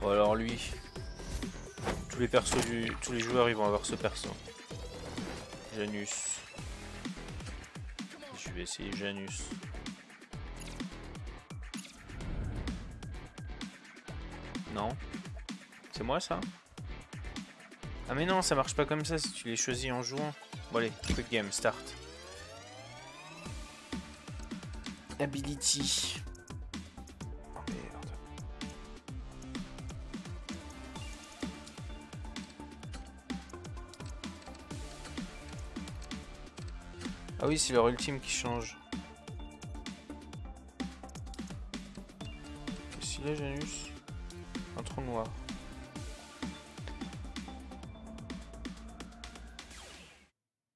Bon alors lui, tous les persos du, tous les joueurs ils vont avoir ce perso. Janus. Vais essayer Janus. Non C'est moi ça? Ah mais non, ça marche pas comme ça si tu les choisis en jouant. Bon allez, quick game, start. Ability. Ah oui, c'est leur ultime qui change. Qu'est-ce qu'il a, Janus Un trou noir.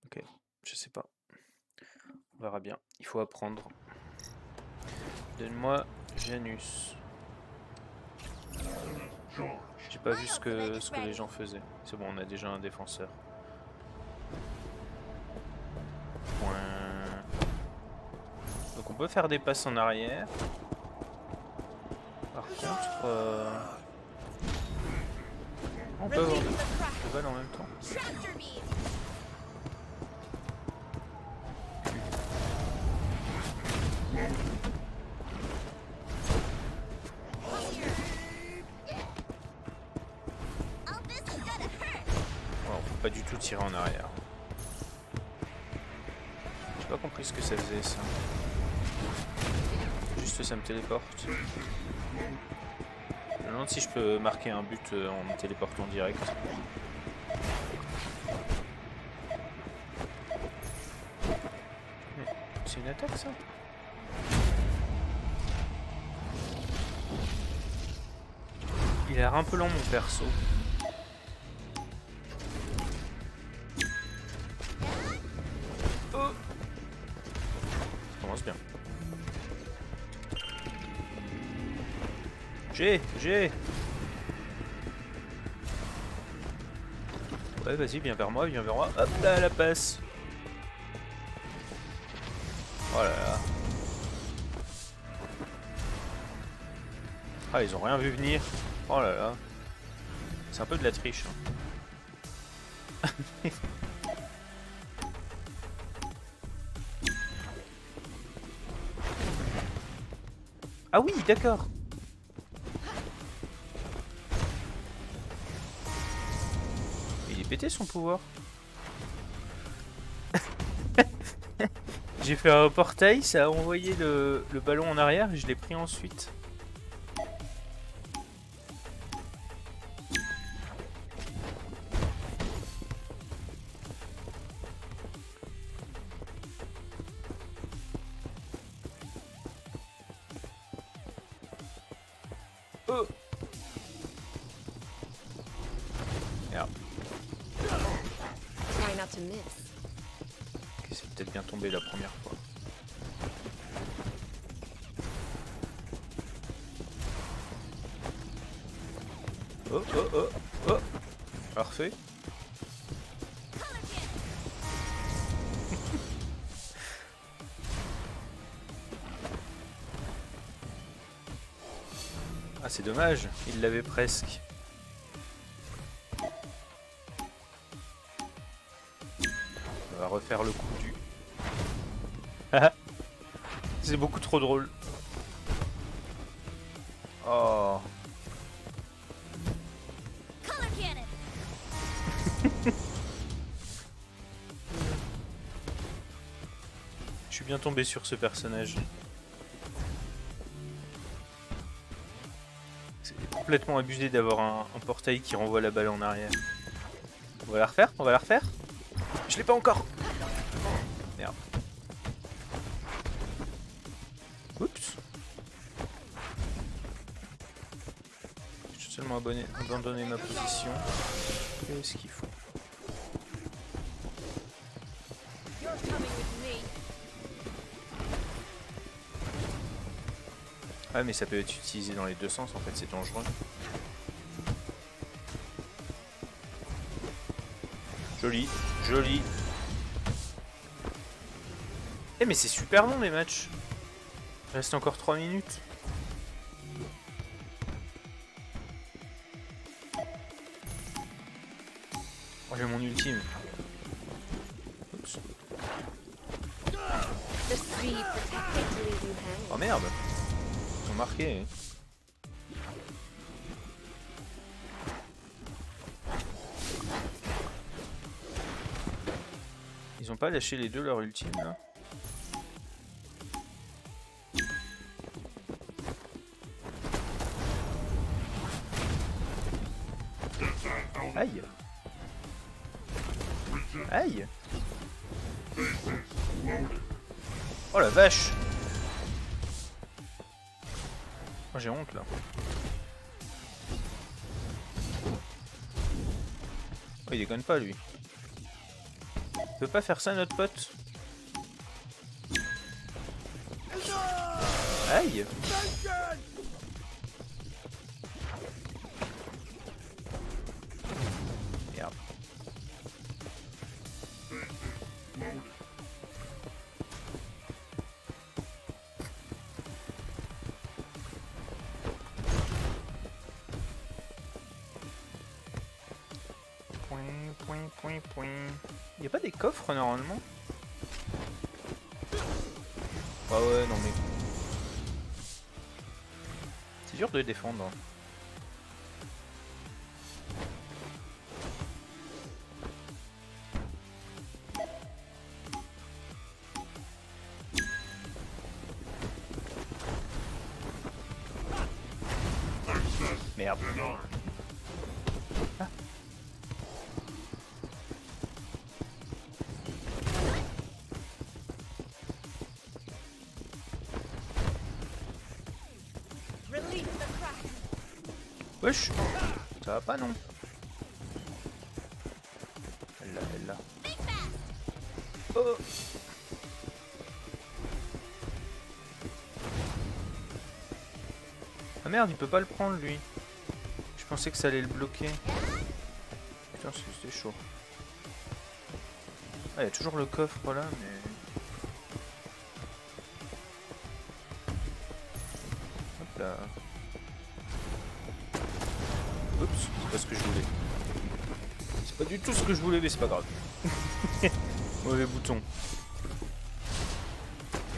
Ok, je sais pas. On verra bien. Il faut apprendre. Donne-moi Janus. J'ai pas vu ce que, ce que les gens faisaient. C'est bon, on a déjà un défenseur. Peut faire des passes en arrière. Par contre... euh, On peut avoir deux balles en même temps. Je me demande si je peux marquer un but euh, en me téléportant direct. Mais C'est une attaque ça? Il a l'air un peu lent mon perso. J'ai, j'ai Ouais, vas-y, viens vers moi, viens vers moi. Hop là, la passe Oh là là. Ah, ils ont rien vu venir. Oh là là. C'est un peu de la triche. hein. Ah oui, d'accord. Son pouvoir. J'ai fait un portail, ça a envoyé le ballon en arrière et je l'ai pris ensuite. C'est dommage, il l'avait presque. On va refaire le coup du. c'est beaucoup trop drôle. Oh, je suis bien tombé sur ce personnage. Complètement abusé d'avoir un, un portail qui renvoie la balle en arrière. On va la refaire On va la refaire Je l'ai pas encore Merde. Oups. J'ai totalement abonné, abandonné ma position. Qu'est-ce qu'il faut? Ah mais ça peut être utilisé dans les deux sens en fait, c'est dangereux. Joli, joli. Eh mais c'est super long les matchs. Il reste encore 3 minutes. Lâché les deux leur ultime là Aïe Aïe Oh la vache Oh, j'ai honte là. Oh, il déconne pas lui. Peut pas faire ça notre pote. Aïe défendre. Pas non Elle l'a, elle l'a. Oh Ah merde, il peut pas le prendre lui. Je pensais que ça allait le bloquer. Putain, c'était chaud. Ah, il y a toujours le coffre là, mais. Tout ce que je voulais, mais c'est pas grave. Mauvais bouton.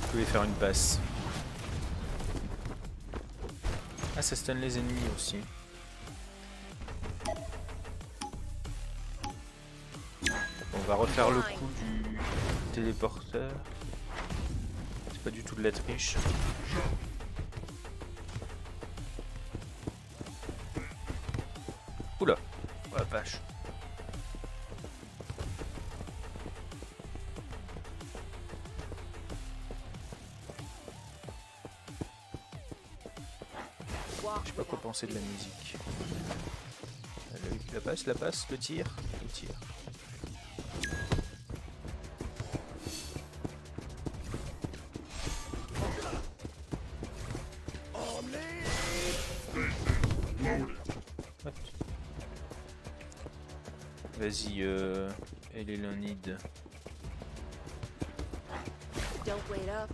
Je pouvais faire une passe. Ah, ça stun les ennemis aussi. On va refaire le coup du téléporteur. C'est pas du tout de la triche. Je sais pas quoi penser de la musique. Euh, La passe, la passe, le tir, le tir. Vas-y, euh, Elélonide. Don't wait up.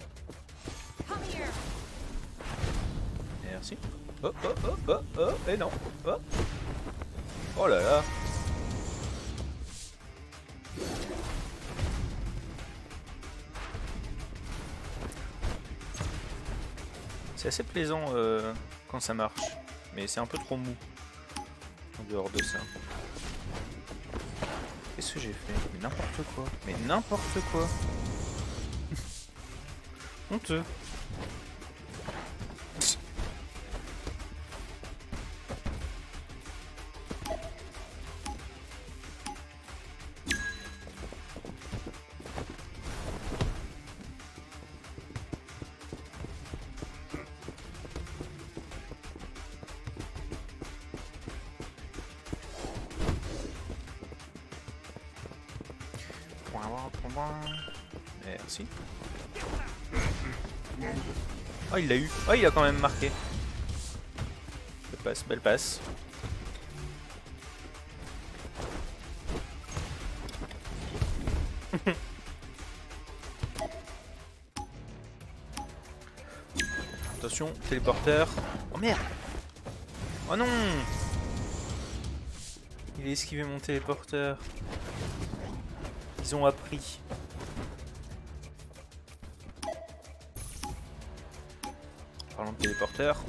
Oh, oh, oh, oh, oh, et non. Oh, oh là là. C'est assez plaisant euh, quand ça marche, mais c'est un peu trop mou en dehors de ça. Qu'est-ce que j'ai fait? Mais n'importe quoi. Mais n'importe quoi. Honteux. Oh, il a quand même marqué. Belle passe, belle passe. Attention, téléporteur. Oh merde Oh non Il a esquivé mon téléporteur. Ils ont appris. De téléporteur.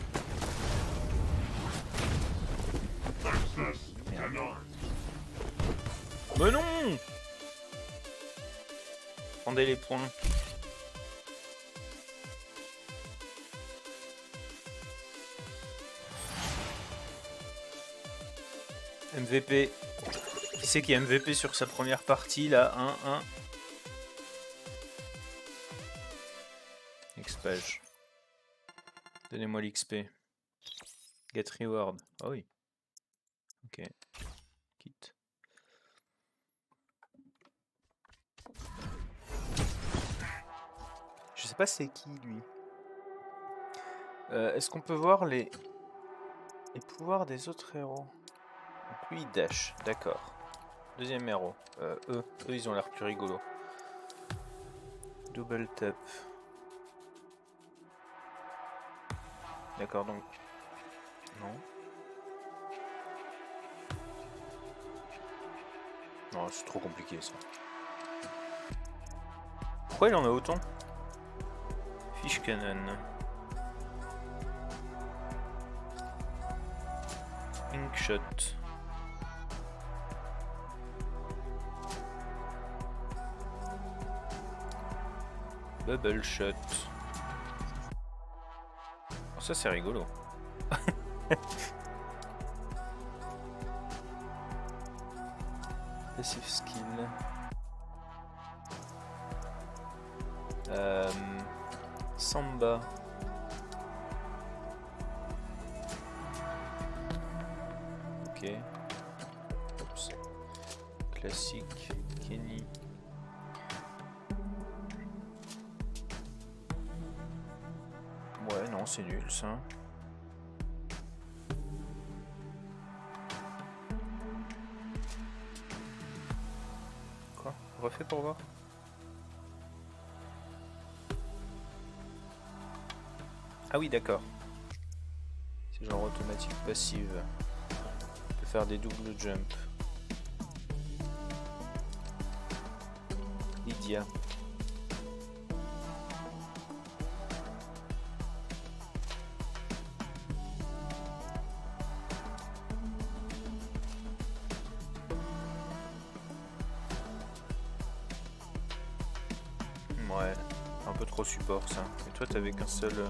Merde. Mais non Prendez les points. MVP. Qui c'est qui est MVP sur sa première partie là? 1-1. Expage. L'XP. Get reward. Ah oui. Ok. Quitte. Je sais pas c'est qui lui. Euh, Est-ce qu'on peut voir les... les pouvoirs des autres héros? Donc lui il dash, d'accord. Deuxième héros. Euh, eux, eux ils ont l'air plus rigolos. Double tap. D'accord, donc. Non. Non, c'est trop compliqué ça. Pourquoi il en a autant? Fish cannon. Ink shot. Bubble shot. Ça c'est rigolo. Passive skill. Euh, Samba. Ok. Classique. C'est nul ça. Quoi? Refait pour voir Ah oui, d'accord. C'est genre automatique passive. On peut faire des doubles jump. Lydia. Toi t'avais qu'un seul... euh,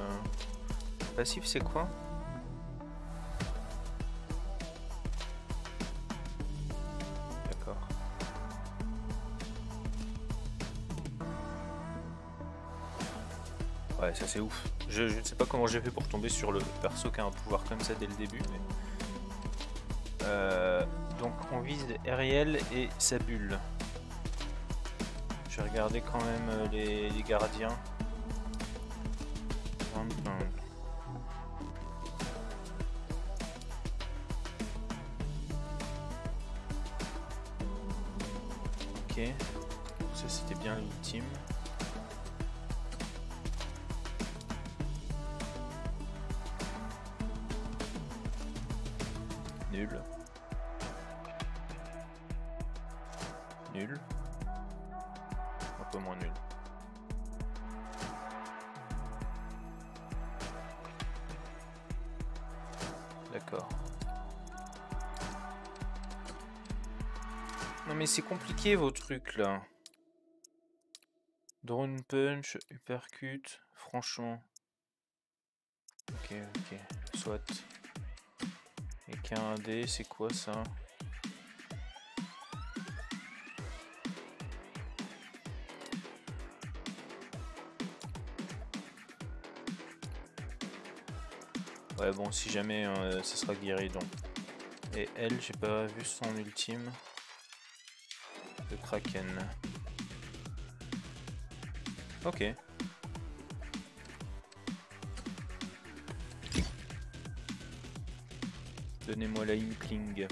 Passif c'est quoi? D'accord. Ouais, ça c'est ouf. Je, ne sais pas comment j'ai fait pour tomber sur le perso qui a un pouvoir comme ça dès le début. Euh, donc on vise Ariel et sa bulle. Je vais regarder quand même euh, les gardiens. C'est compliqué vos trucs là. Drone punch, uppercut, franchement. Ok, ok, soit. Et qu'un dé, c'est quoi ça? Ouais bon si jamais euh, ça sera guéridon. Et elle, j'ai pas vu son ultime. Ok. Donnez-moi la Inkling.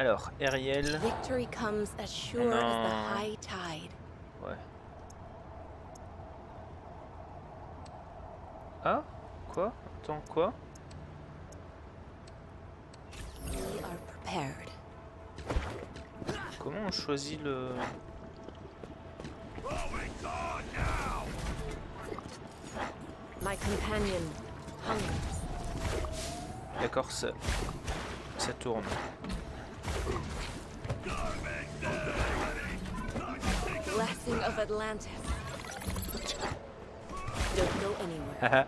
Alors, Ariel. Victory comes as sure as Non. the high tide. Ouais. Ah Quoi? Attends, quoi? We are prepared. Comment on choisit le... My companion. D'accord, ça... Ça tourne. Blessing of Atlantis. Don't go anywhere.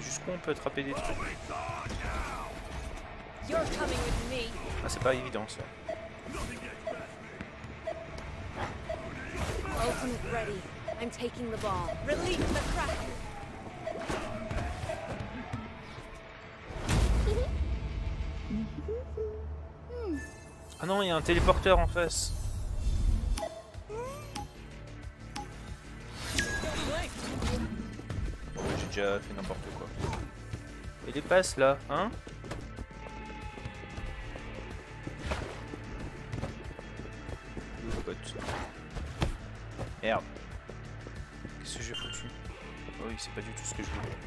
Jusqu'où on peut attraper des trucs You're coming with me. Ah, c'est pas évident ça. Ultimate ready. I'm taking the ball. Release the kraken. Ah non, il y a un téléporteur en face. J'ai déjà fait n'importe quoi. Et les passes là, hein? Merde. Qu'est-ce que j'ai foutu? Oh oui, c'est pas du tout ce que je voulais.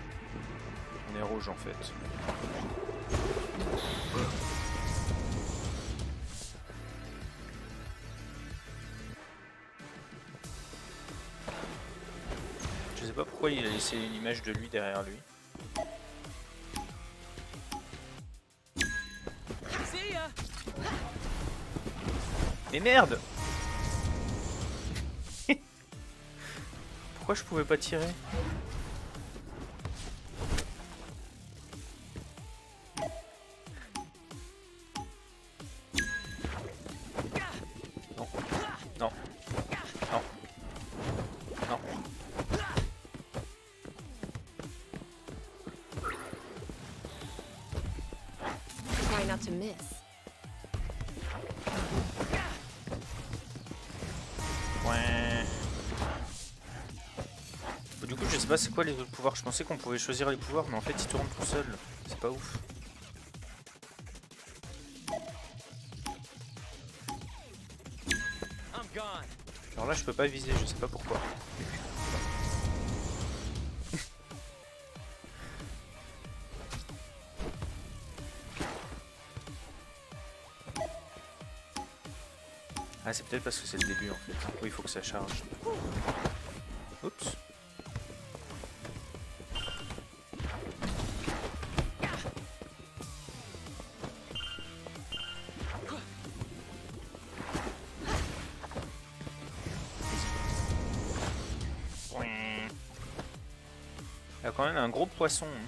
On est rouge en fait. Laissé une image de lui derrière lui. Mais merde Pourquoi je pouvais pas tirer? Pas c'est quoi les autres pouvoirs? Je pensais qu'on pouvait choisir les pouvoirs, mais en fait, ils tournent tout seuls. C'est pas ouf. Alors là, je peux pas viser, je sais pas pourquoi. Ah, c'est peut-être parce que c'est le début en fait. Oui, il faut que ça charge. Gros poisson. hein.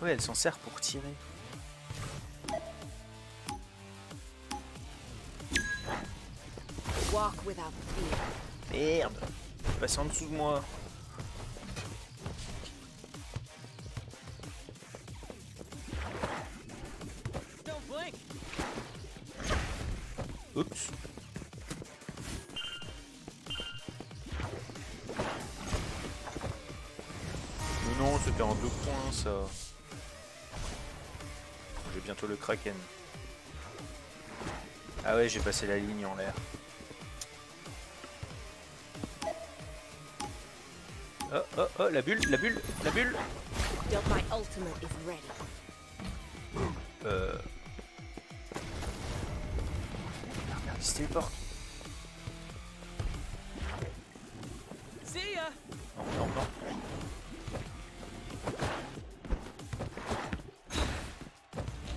Ouais, elle s'en sert pour tirer. Merde Passe en dessous de moi. Kraken. Ah ouais, j'ai passé la ligne en l'air. Oh oh oh, la bulle, la bulle, la bulle Don't my ultimate is ready. Euh... Merde, il se téléporte.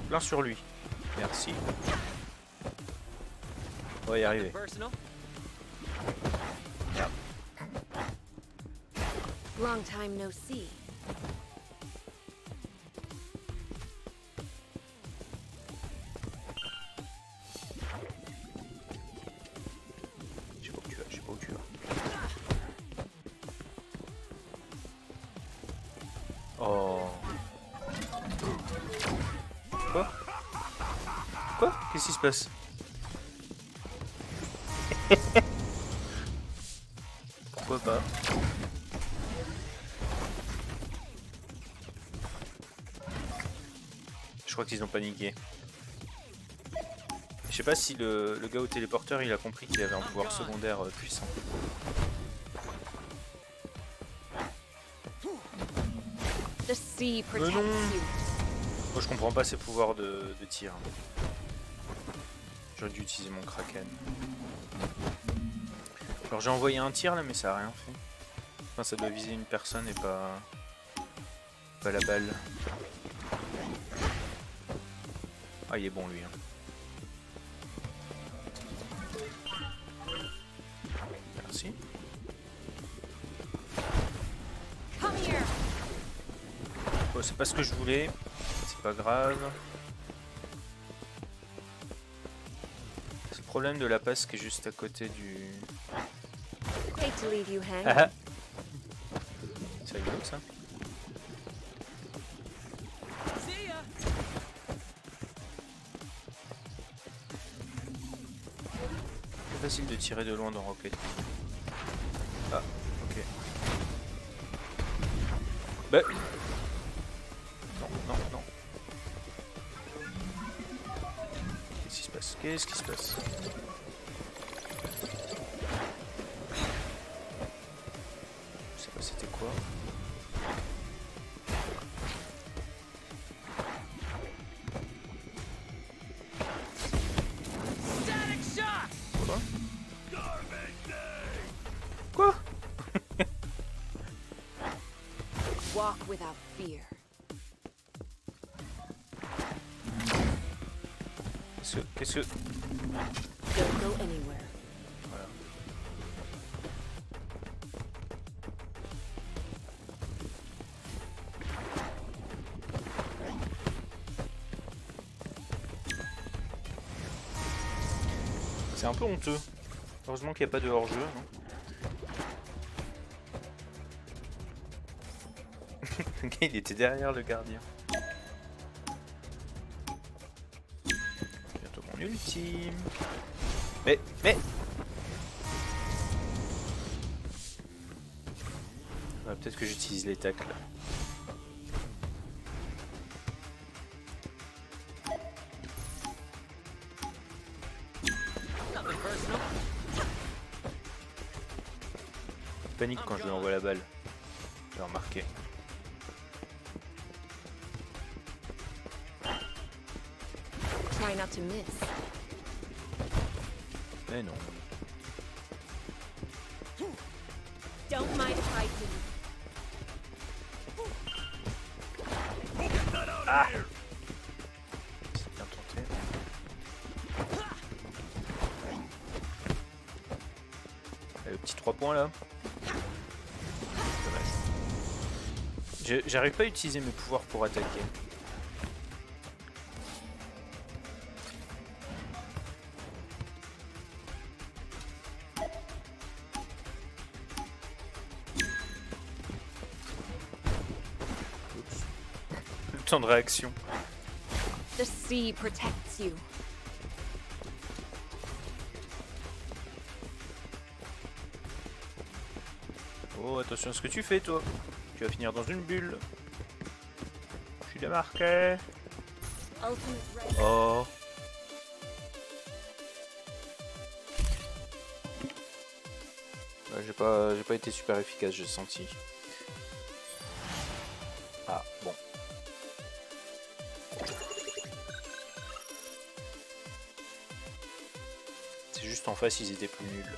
Plein sur lui. Merci. On va y arriver. Long no see. Qu'ils ont paniqué. Je sais pas si le, le gars au téléporteur il a compris qu'il avait un pouvoir secondaire euh, puissant. Protects non. Moi je comprends pas ses pouvoirs de, de tir. J'aurais dû utiliser mon kraken. Alors j'ai envoyé un tir là mais ça a rien fait. Enfin ça doit viser une personne et pas. pas la balle. Ah il est bon lui. hein. Merci. Bon, c'est pas ce que je voulais. C'est pas grave. C'est le problème de la passe qui est juste à côté du. Ah ah. C'est rigolo ça. Facile de tirer de loin dans Rocket. Ah, ok. Bah. Non, non, non. Qu'est-ce qui se passe? Qu'est-ce qui se passe? Honteux. Heureusement qu'il n'y a pas de hors-jeu. il était derrière le gardien. Bientôt mon ultime. Mais, mais Peut-être que j'utilise les tacles. Panique quand je lui envoie la balle. J'ai remarqué. Try not to miss. Mais non. Do. C'est bien tenté. Ah, Le petit 3 points là. J'arrive pas à utiliser mes pouvoirs pour attaquer. Le temps de réaction. The sea protects. Attention ce que tu fais, toi. Tu vas finir dans une bulle. Je suis démarqué. Oh. J'ai pas, j'ai pas été super efficace, j'ai senti. Ah, bon. C'est juste en face, ils étaient plus nuls.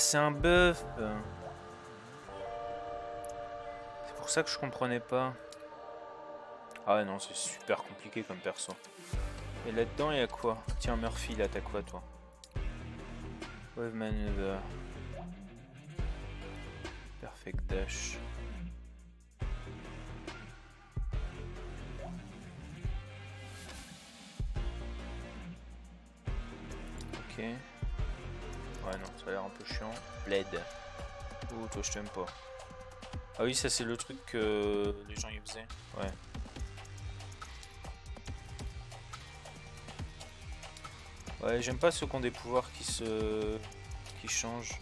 C'est un buff. C'est pour ça que je comprenais pas. Ah non, c'est super compliqué comme perso. Et là-dedans, il y a quoi? Tiens, Murphy, là, t'as quoi, toi? Wave maneuver. Perfect dash. Blade. Ouh, toi, je t'aime pas. Ah oui, ça, c'est le truc que les gens y faisaient. Ouais. Ouais, j'aime pas ceux qui ont des pouvoirs qui se. qui changent.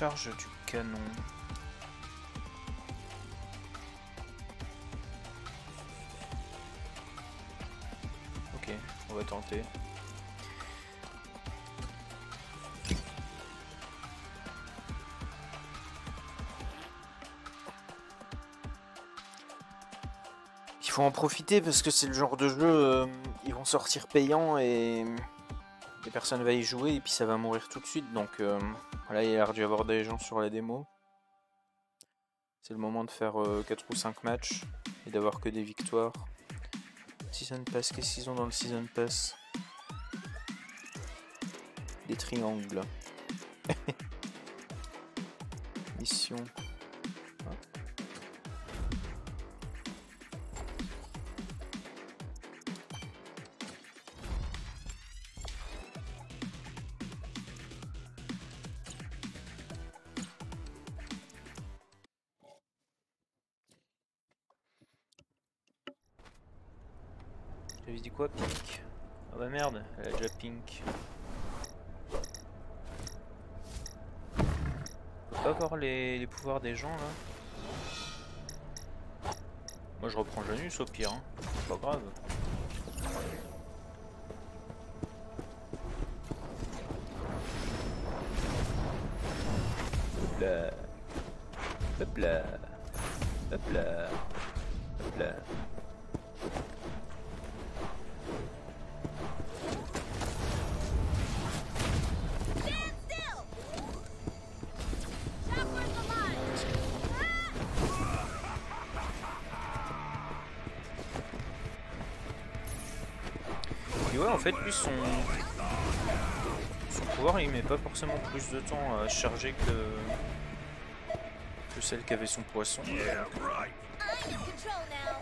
Les charges du canon. Ok, on va tenter. Il faut en profiter parce que c'est le genre de jeu, euh, ils vont sortir payants et les personnes vont y jouer et puis ça va mourir tout de suite. Donc euh, voilà, il y a l'air d'y avoir des gens sur la démo. C'est le moment de faire 4 ou 5 matchs et d'avoir que des victoires. Season Pass, qu'est-ce qu'ils ont dans le Season Pass? Des triangles. Mission. On peut pas voir les, pouvoirs des gens là Moi je reprends Janus au pire, hein. c'est pas grave. Forcément plus de temps à charger que, que celle qui avait son poisson. I'm in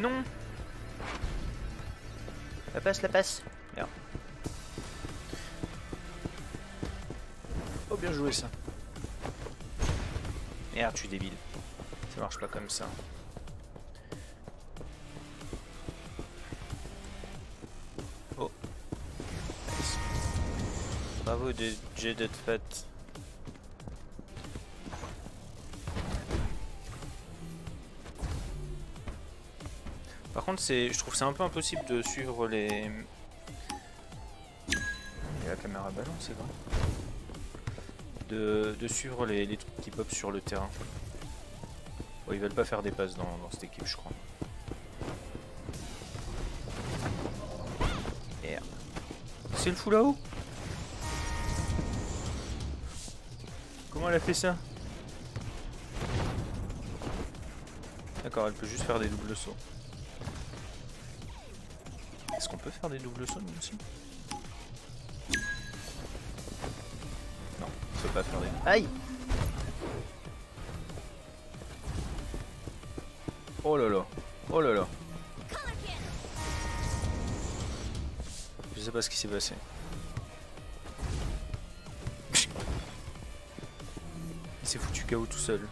Non La passe, la passe Merde. Oh bien joué ça. Merde, je suis débile. Ça marche pas comme ça. Oh. Nice. Bravo de jet de fait. Je trouve c'est un peu impossible de suivre les. Et la caméra balance, c'est vrai. De, de suivre les, les trucs qui pop sur le terrain. Bon, ils veulent pas faire des passes dans, dans cette équipe, je crois. Merde. C'est le fou là-haut? Comment elle a fait ça? D'accord, elle peut juste faire des doubles sauts. Qu'on peut faire des doubles sauts nous aussi Non, on peut pas faire des... Aïe Oh là là Oh là là. Je sais pas ce qui s'est passé. Il s'est foutu KO tout seul.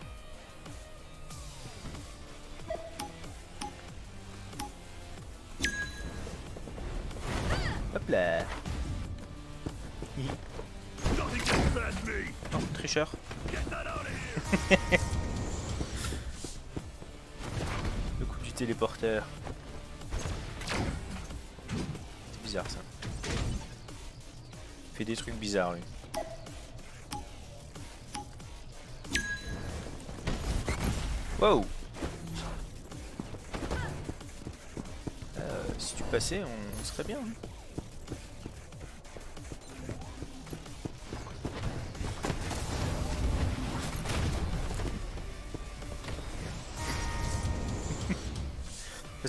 C'est bizarre ça. Il fait des trucs bizarres lui. Wow Euh, Si tu passais, on serait bien. hein.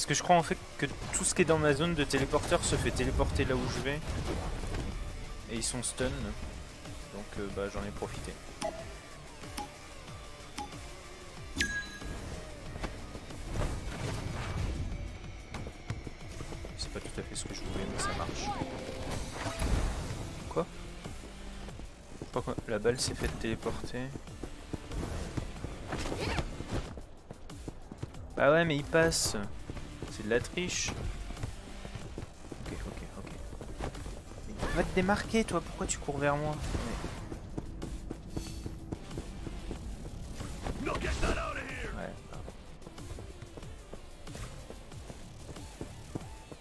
Que je crois en fait que tout ce qui est dans ma zone de téléporteur se fait téléporter là où je vais. Et ils sont stun. Donc euh, bah j'en ai profité. C'est pas tout à fait ce que je voulais mais ça marche. Quoi? Pourquoi la balle s'est faite téléporter Bah ouais mais il passe C'est de la triche Ok ok ok Mais Va te démarquer toi, pourquoi tu cours vers moi? Mais-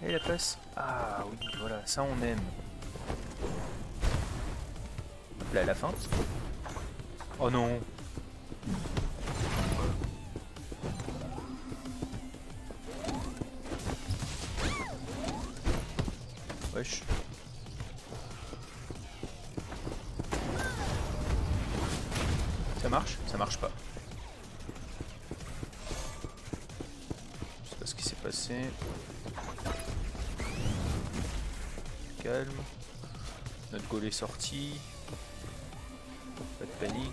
Ouais. Et la passe Ah oui, voilà, ça on aime. Là, la fin. Oh non Notre goal est sorti. Pas de panique.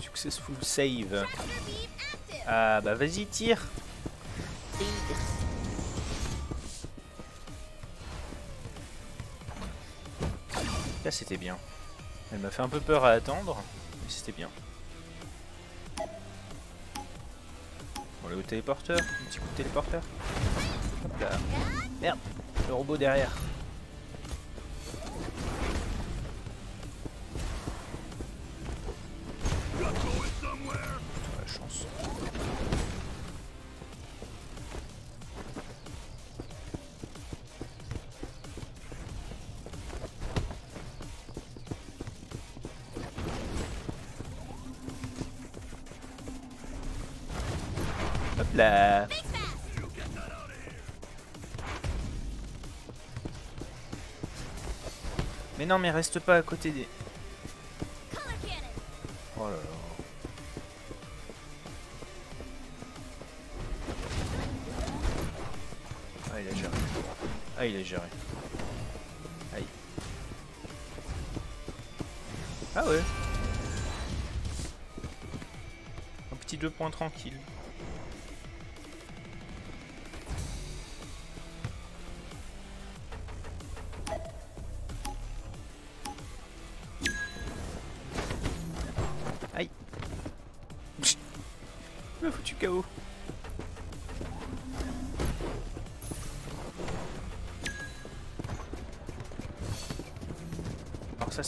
Successful save. Ah bah vas-y tire Là c'était bien. Elle m'a fait un peu peur à attendre, mais c'était bien. On est au téléporteur, un petit coup de téléporteur. Hop là. Merde, le robot derrière. non, mais reste pas à côté des... Oh là là. Ah, il a géré. Ah, il a géré. Aïe. Ah ouais. Un petit deux points tranquille.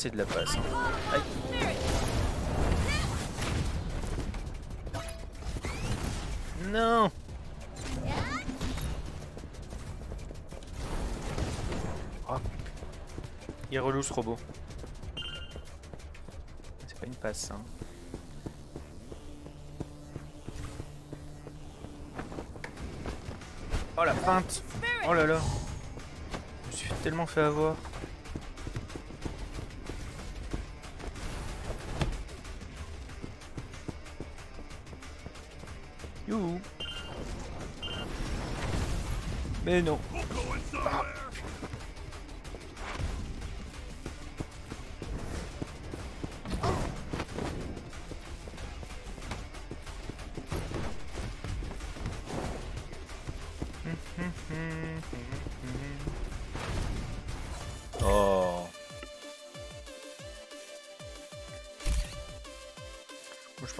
De la passe. Non Ah. Il relou ce robot. C'est pas une passe, hein. Oh la feinte Oh là là Je me suis tellement fait avoir.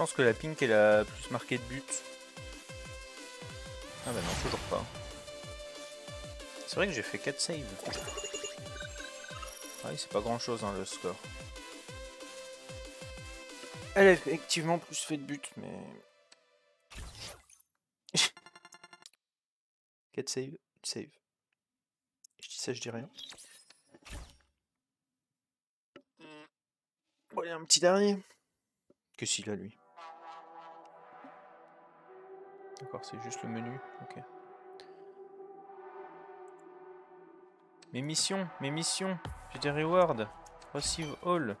Pense que la pink elle a plus marqué de but. Ah bah non, toujours pas. C'est vrai que j'ai fait 4 saves. Ouais, c'est pas grand chose hein, le score. Elle a effectivement plus fait de buts, mais. 4 saves, save. Je dis ça, je dis rien. Bon, allez, un petit dernier. Que s'il a lui. D'accord, c'est juste le menu. Ok. Mes missions, mes missions. J'ai des rewards. Receive all.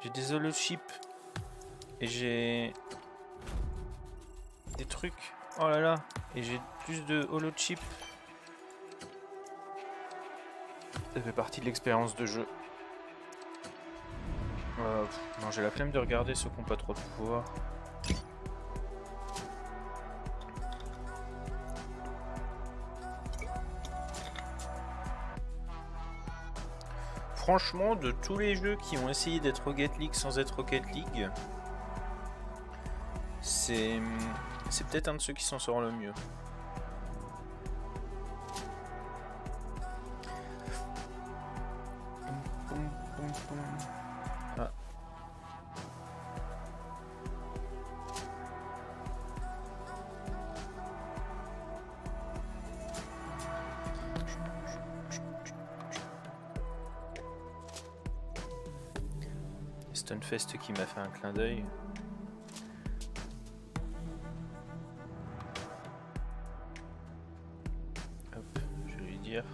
J'ai des holoships. Et j'ai des trucs. Oh là là. Et j'ai plus de holochips. Ça fait partie de l'expérience de jeu. Euh, non, j'ai la flemme de regarder ceux qui n'ont pas trop de pouvoir. Franchement, de tous les jeux qui ont essayé d'être Rocket League sans être Rocket League, c'est peut-être un de ceux qui s'en sort le mieux. Qui m'a fait un clin d'œil. Hop, je vais lui dire.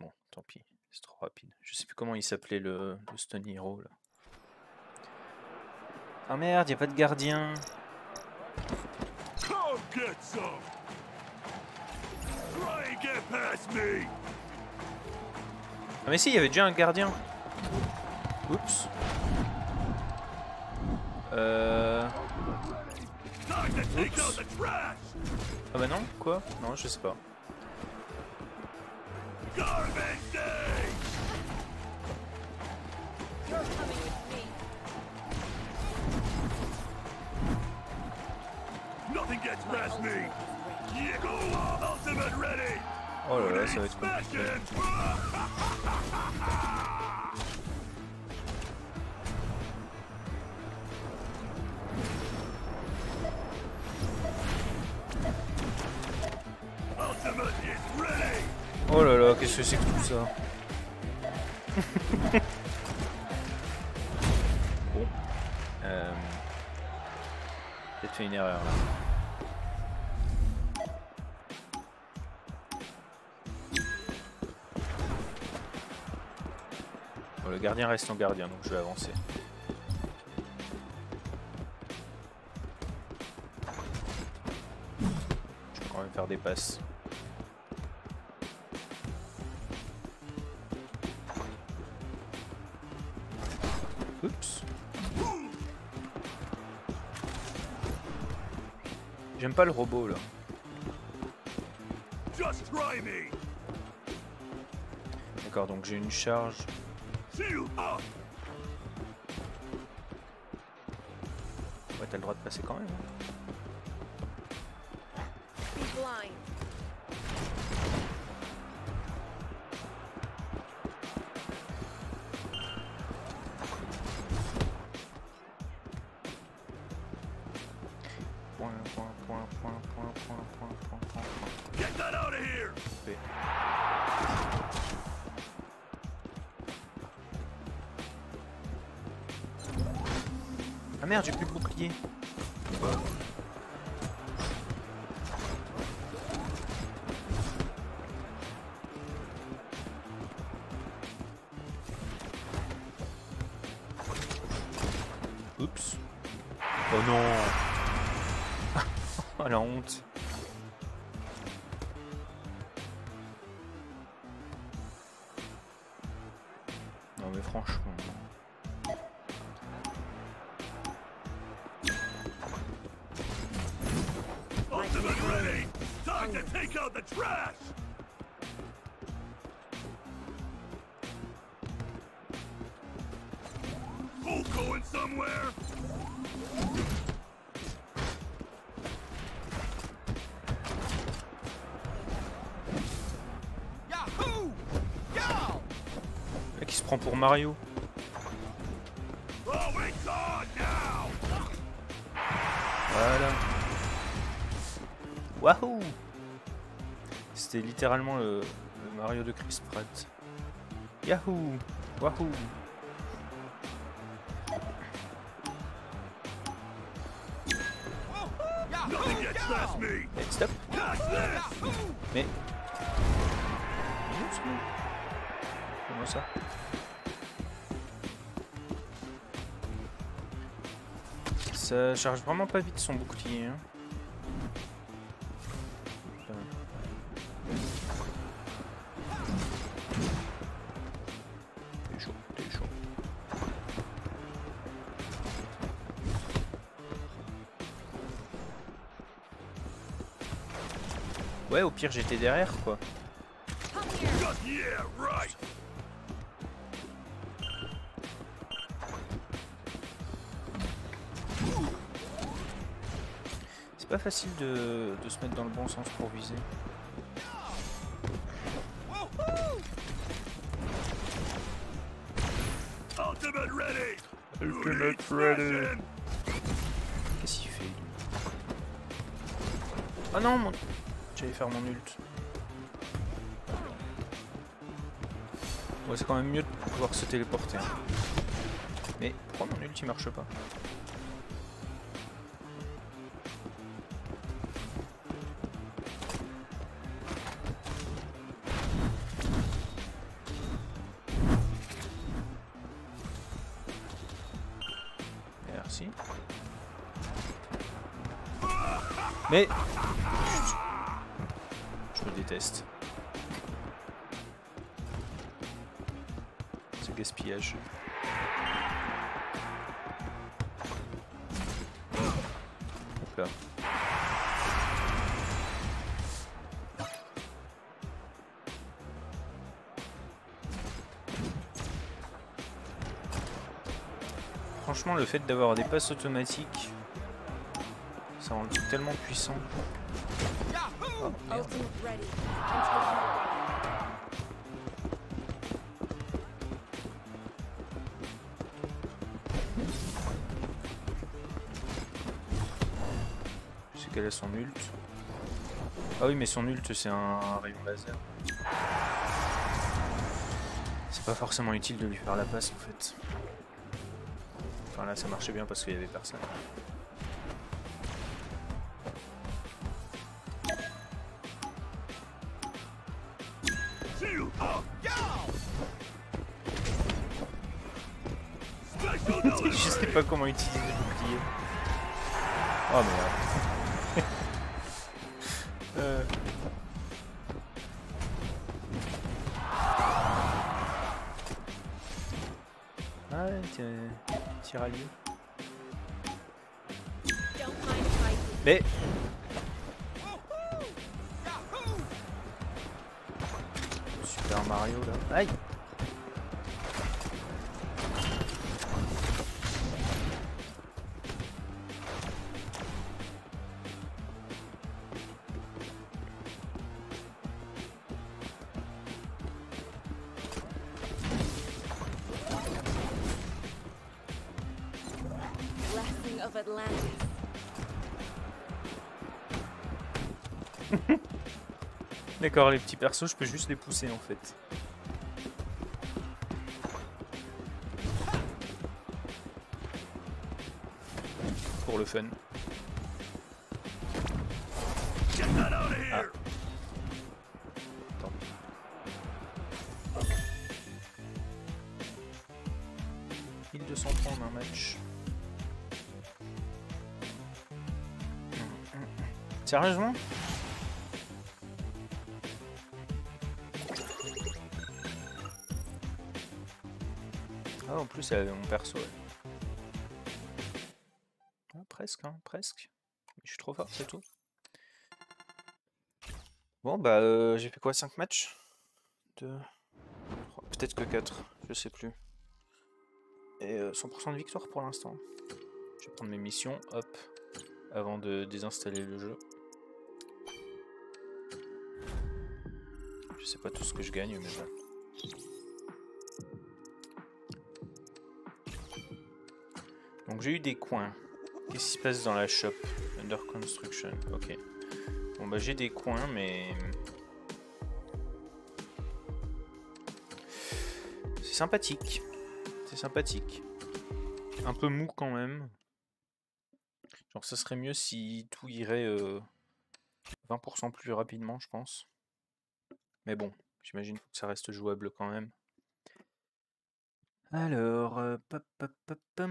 Bon, tant pis, c'est trop rapide. Je sais plus comment il s'appelait le, le Stun Hero là. Ah merde, y a pas de gardien. Come get some! Try and get past me! Ah mais si, il y avait déjà un gardien. Oups. Euh... Trash! Ah bah non, quoi? Non, je sais pas. Oh là là, ça va être compliqué. Oh là là, qu'est-ce que c'est que tout ça Bon. Euh... Peut-être fait une erreur là. Bon, le gardien reste en gardien, donc je vais avancer. Je vais quand même faire des passes. Pas le robot là. Just try me. D'accord, donc j'ai une charge. Ouais, t'as le droit de passer quand même. hein. Merde, j'ai plus de bouclier. pour Mario. Voilà. Waouh C'était littéralement le, le, Mario de Chris Pratt. Yahoo Wahoo Ça charge vraiment pas vite son bouclier. Hein. Ouais, au pire j'étais derrière quoi. Facile de, de se mettre dans le bon sens pour viser. Ultimate ready. Ultimate ready. Qu'est-ce qu'il fait lui? Ah non, mon... j'allais faire mon ult. Ouais, c'est quand même mieux de pouvoir se téléporter. Mais pourquoi mon ult il marche pas? Franchement, le fait d'avoir des passes automatiques, ça rend le truc tellement puissant. Oh, merde. Je sais qu'elle a son ult. Ah oui, mais son ult, c'est un rayon laser. C'est pas forcément utile de lui faire la passe en fait. Enfin là, ça marchait bien parce qu'il y avait personne. Je sais pas comment utiliser le bouclier. Oh merde. Les petits persos, je peux juste les pousser en fait. Pour le fun. Get that out of here! Tant pis. « 1200 points en un match. Sérieusement? Elle avait mon perso. Ah, presque, hein, presque. Je suis trop fort, c'est tout. Bon, bah, euh, j'ai fait quoi 5 matchs? Deux- trois- Peut-être que 4, je sais plus. Et euh, 100% de victoire pour l'instant. Je vais prendre mes missions, hop, avant de désinstaller le jeu. Je sais pas tout ce que je gagne, mais bon. J'ai eu des coins. Qu'est-ce qui se passe dans la shop Under construction? Ok. Bon bah j'ai des coins, mais c'est sympathique. C'est sympathique. Un peu mou quand même. Genre ça serait mieux si tout irait euh, 20% plus rapidement, je pense. Mais bon, j'imagine que ça reste jouable quand même. Alors, euh, pop, pop, pop.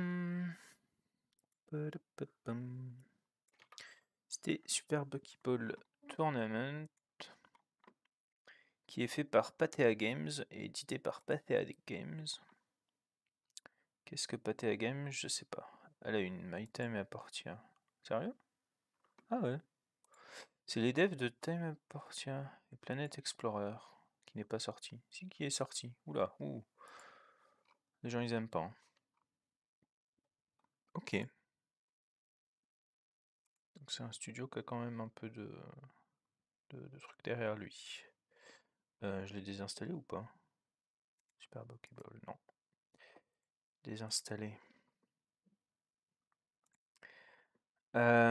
C'était Super Buckyball Tournament qui est fait par Pathea Games et édité par Pathea Games. Qu'est-ce que Pathea Games? Je sais pas. Elle a une My Time appartient. Sérieux? Ah ouais. C'est les devs de Time appartient et Planet Explorer qui n'est pas sorti. Si qui est sorti. Oula, ouh. Les gens ils aiment pas. hein. Ok. C'est un studio qui a quand même un peu de, trucs derrière lui. Euh, je l'ai désinstallé ou pas? Super Buckyball, non. Désinstallé. Euh,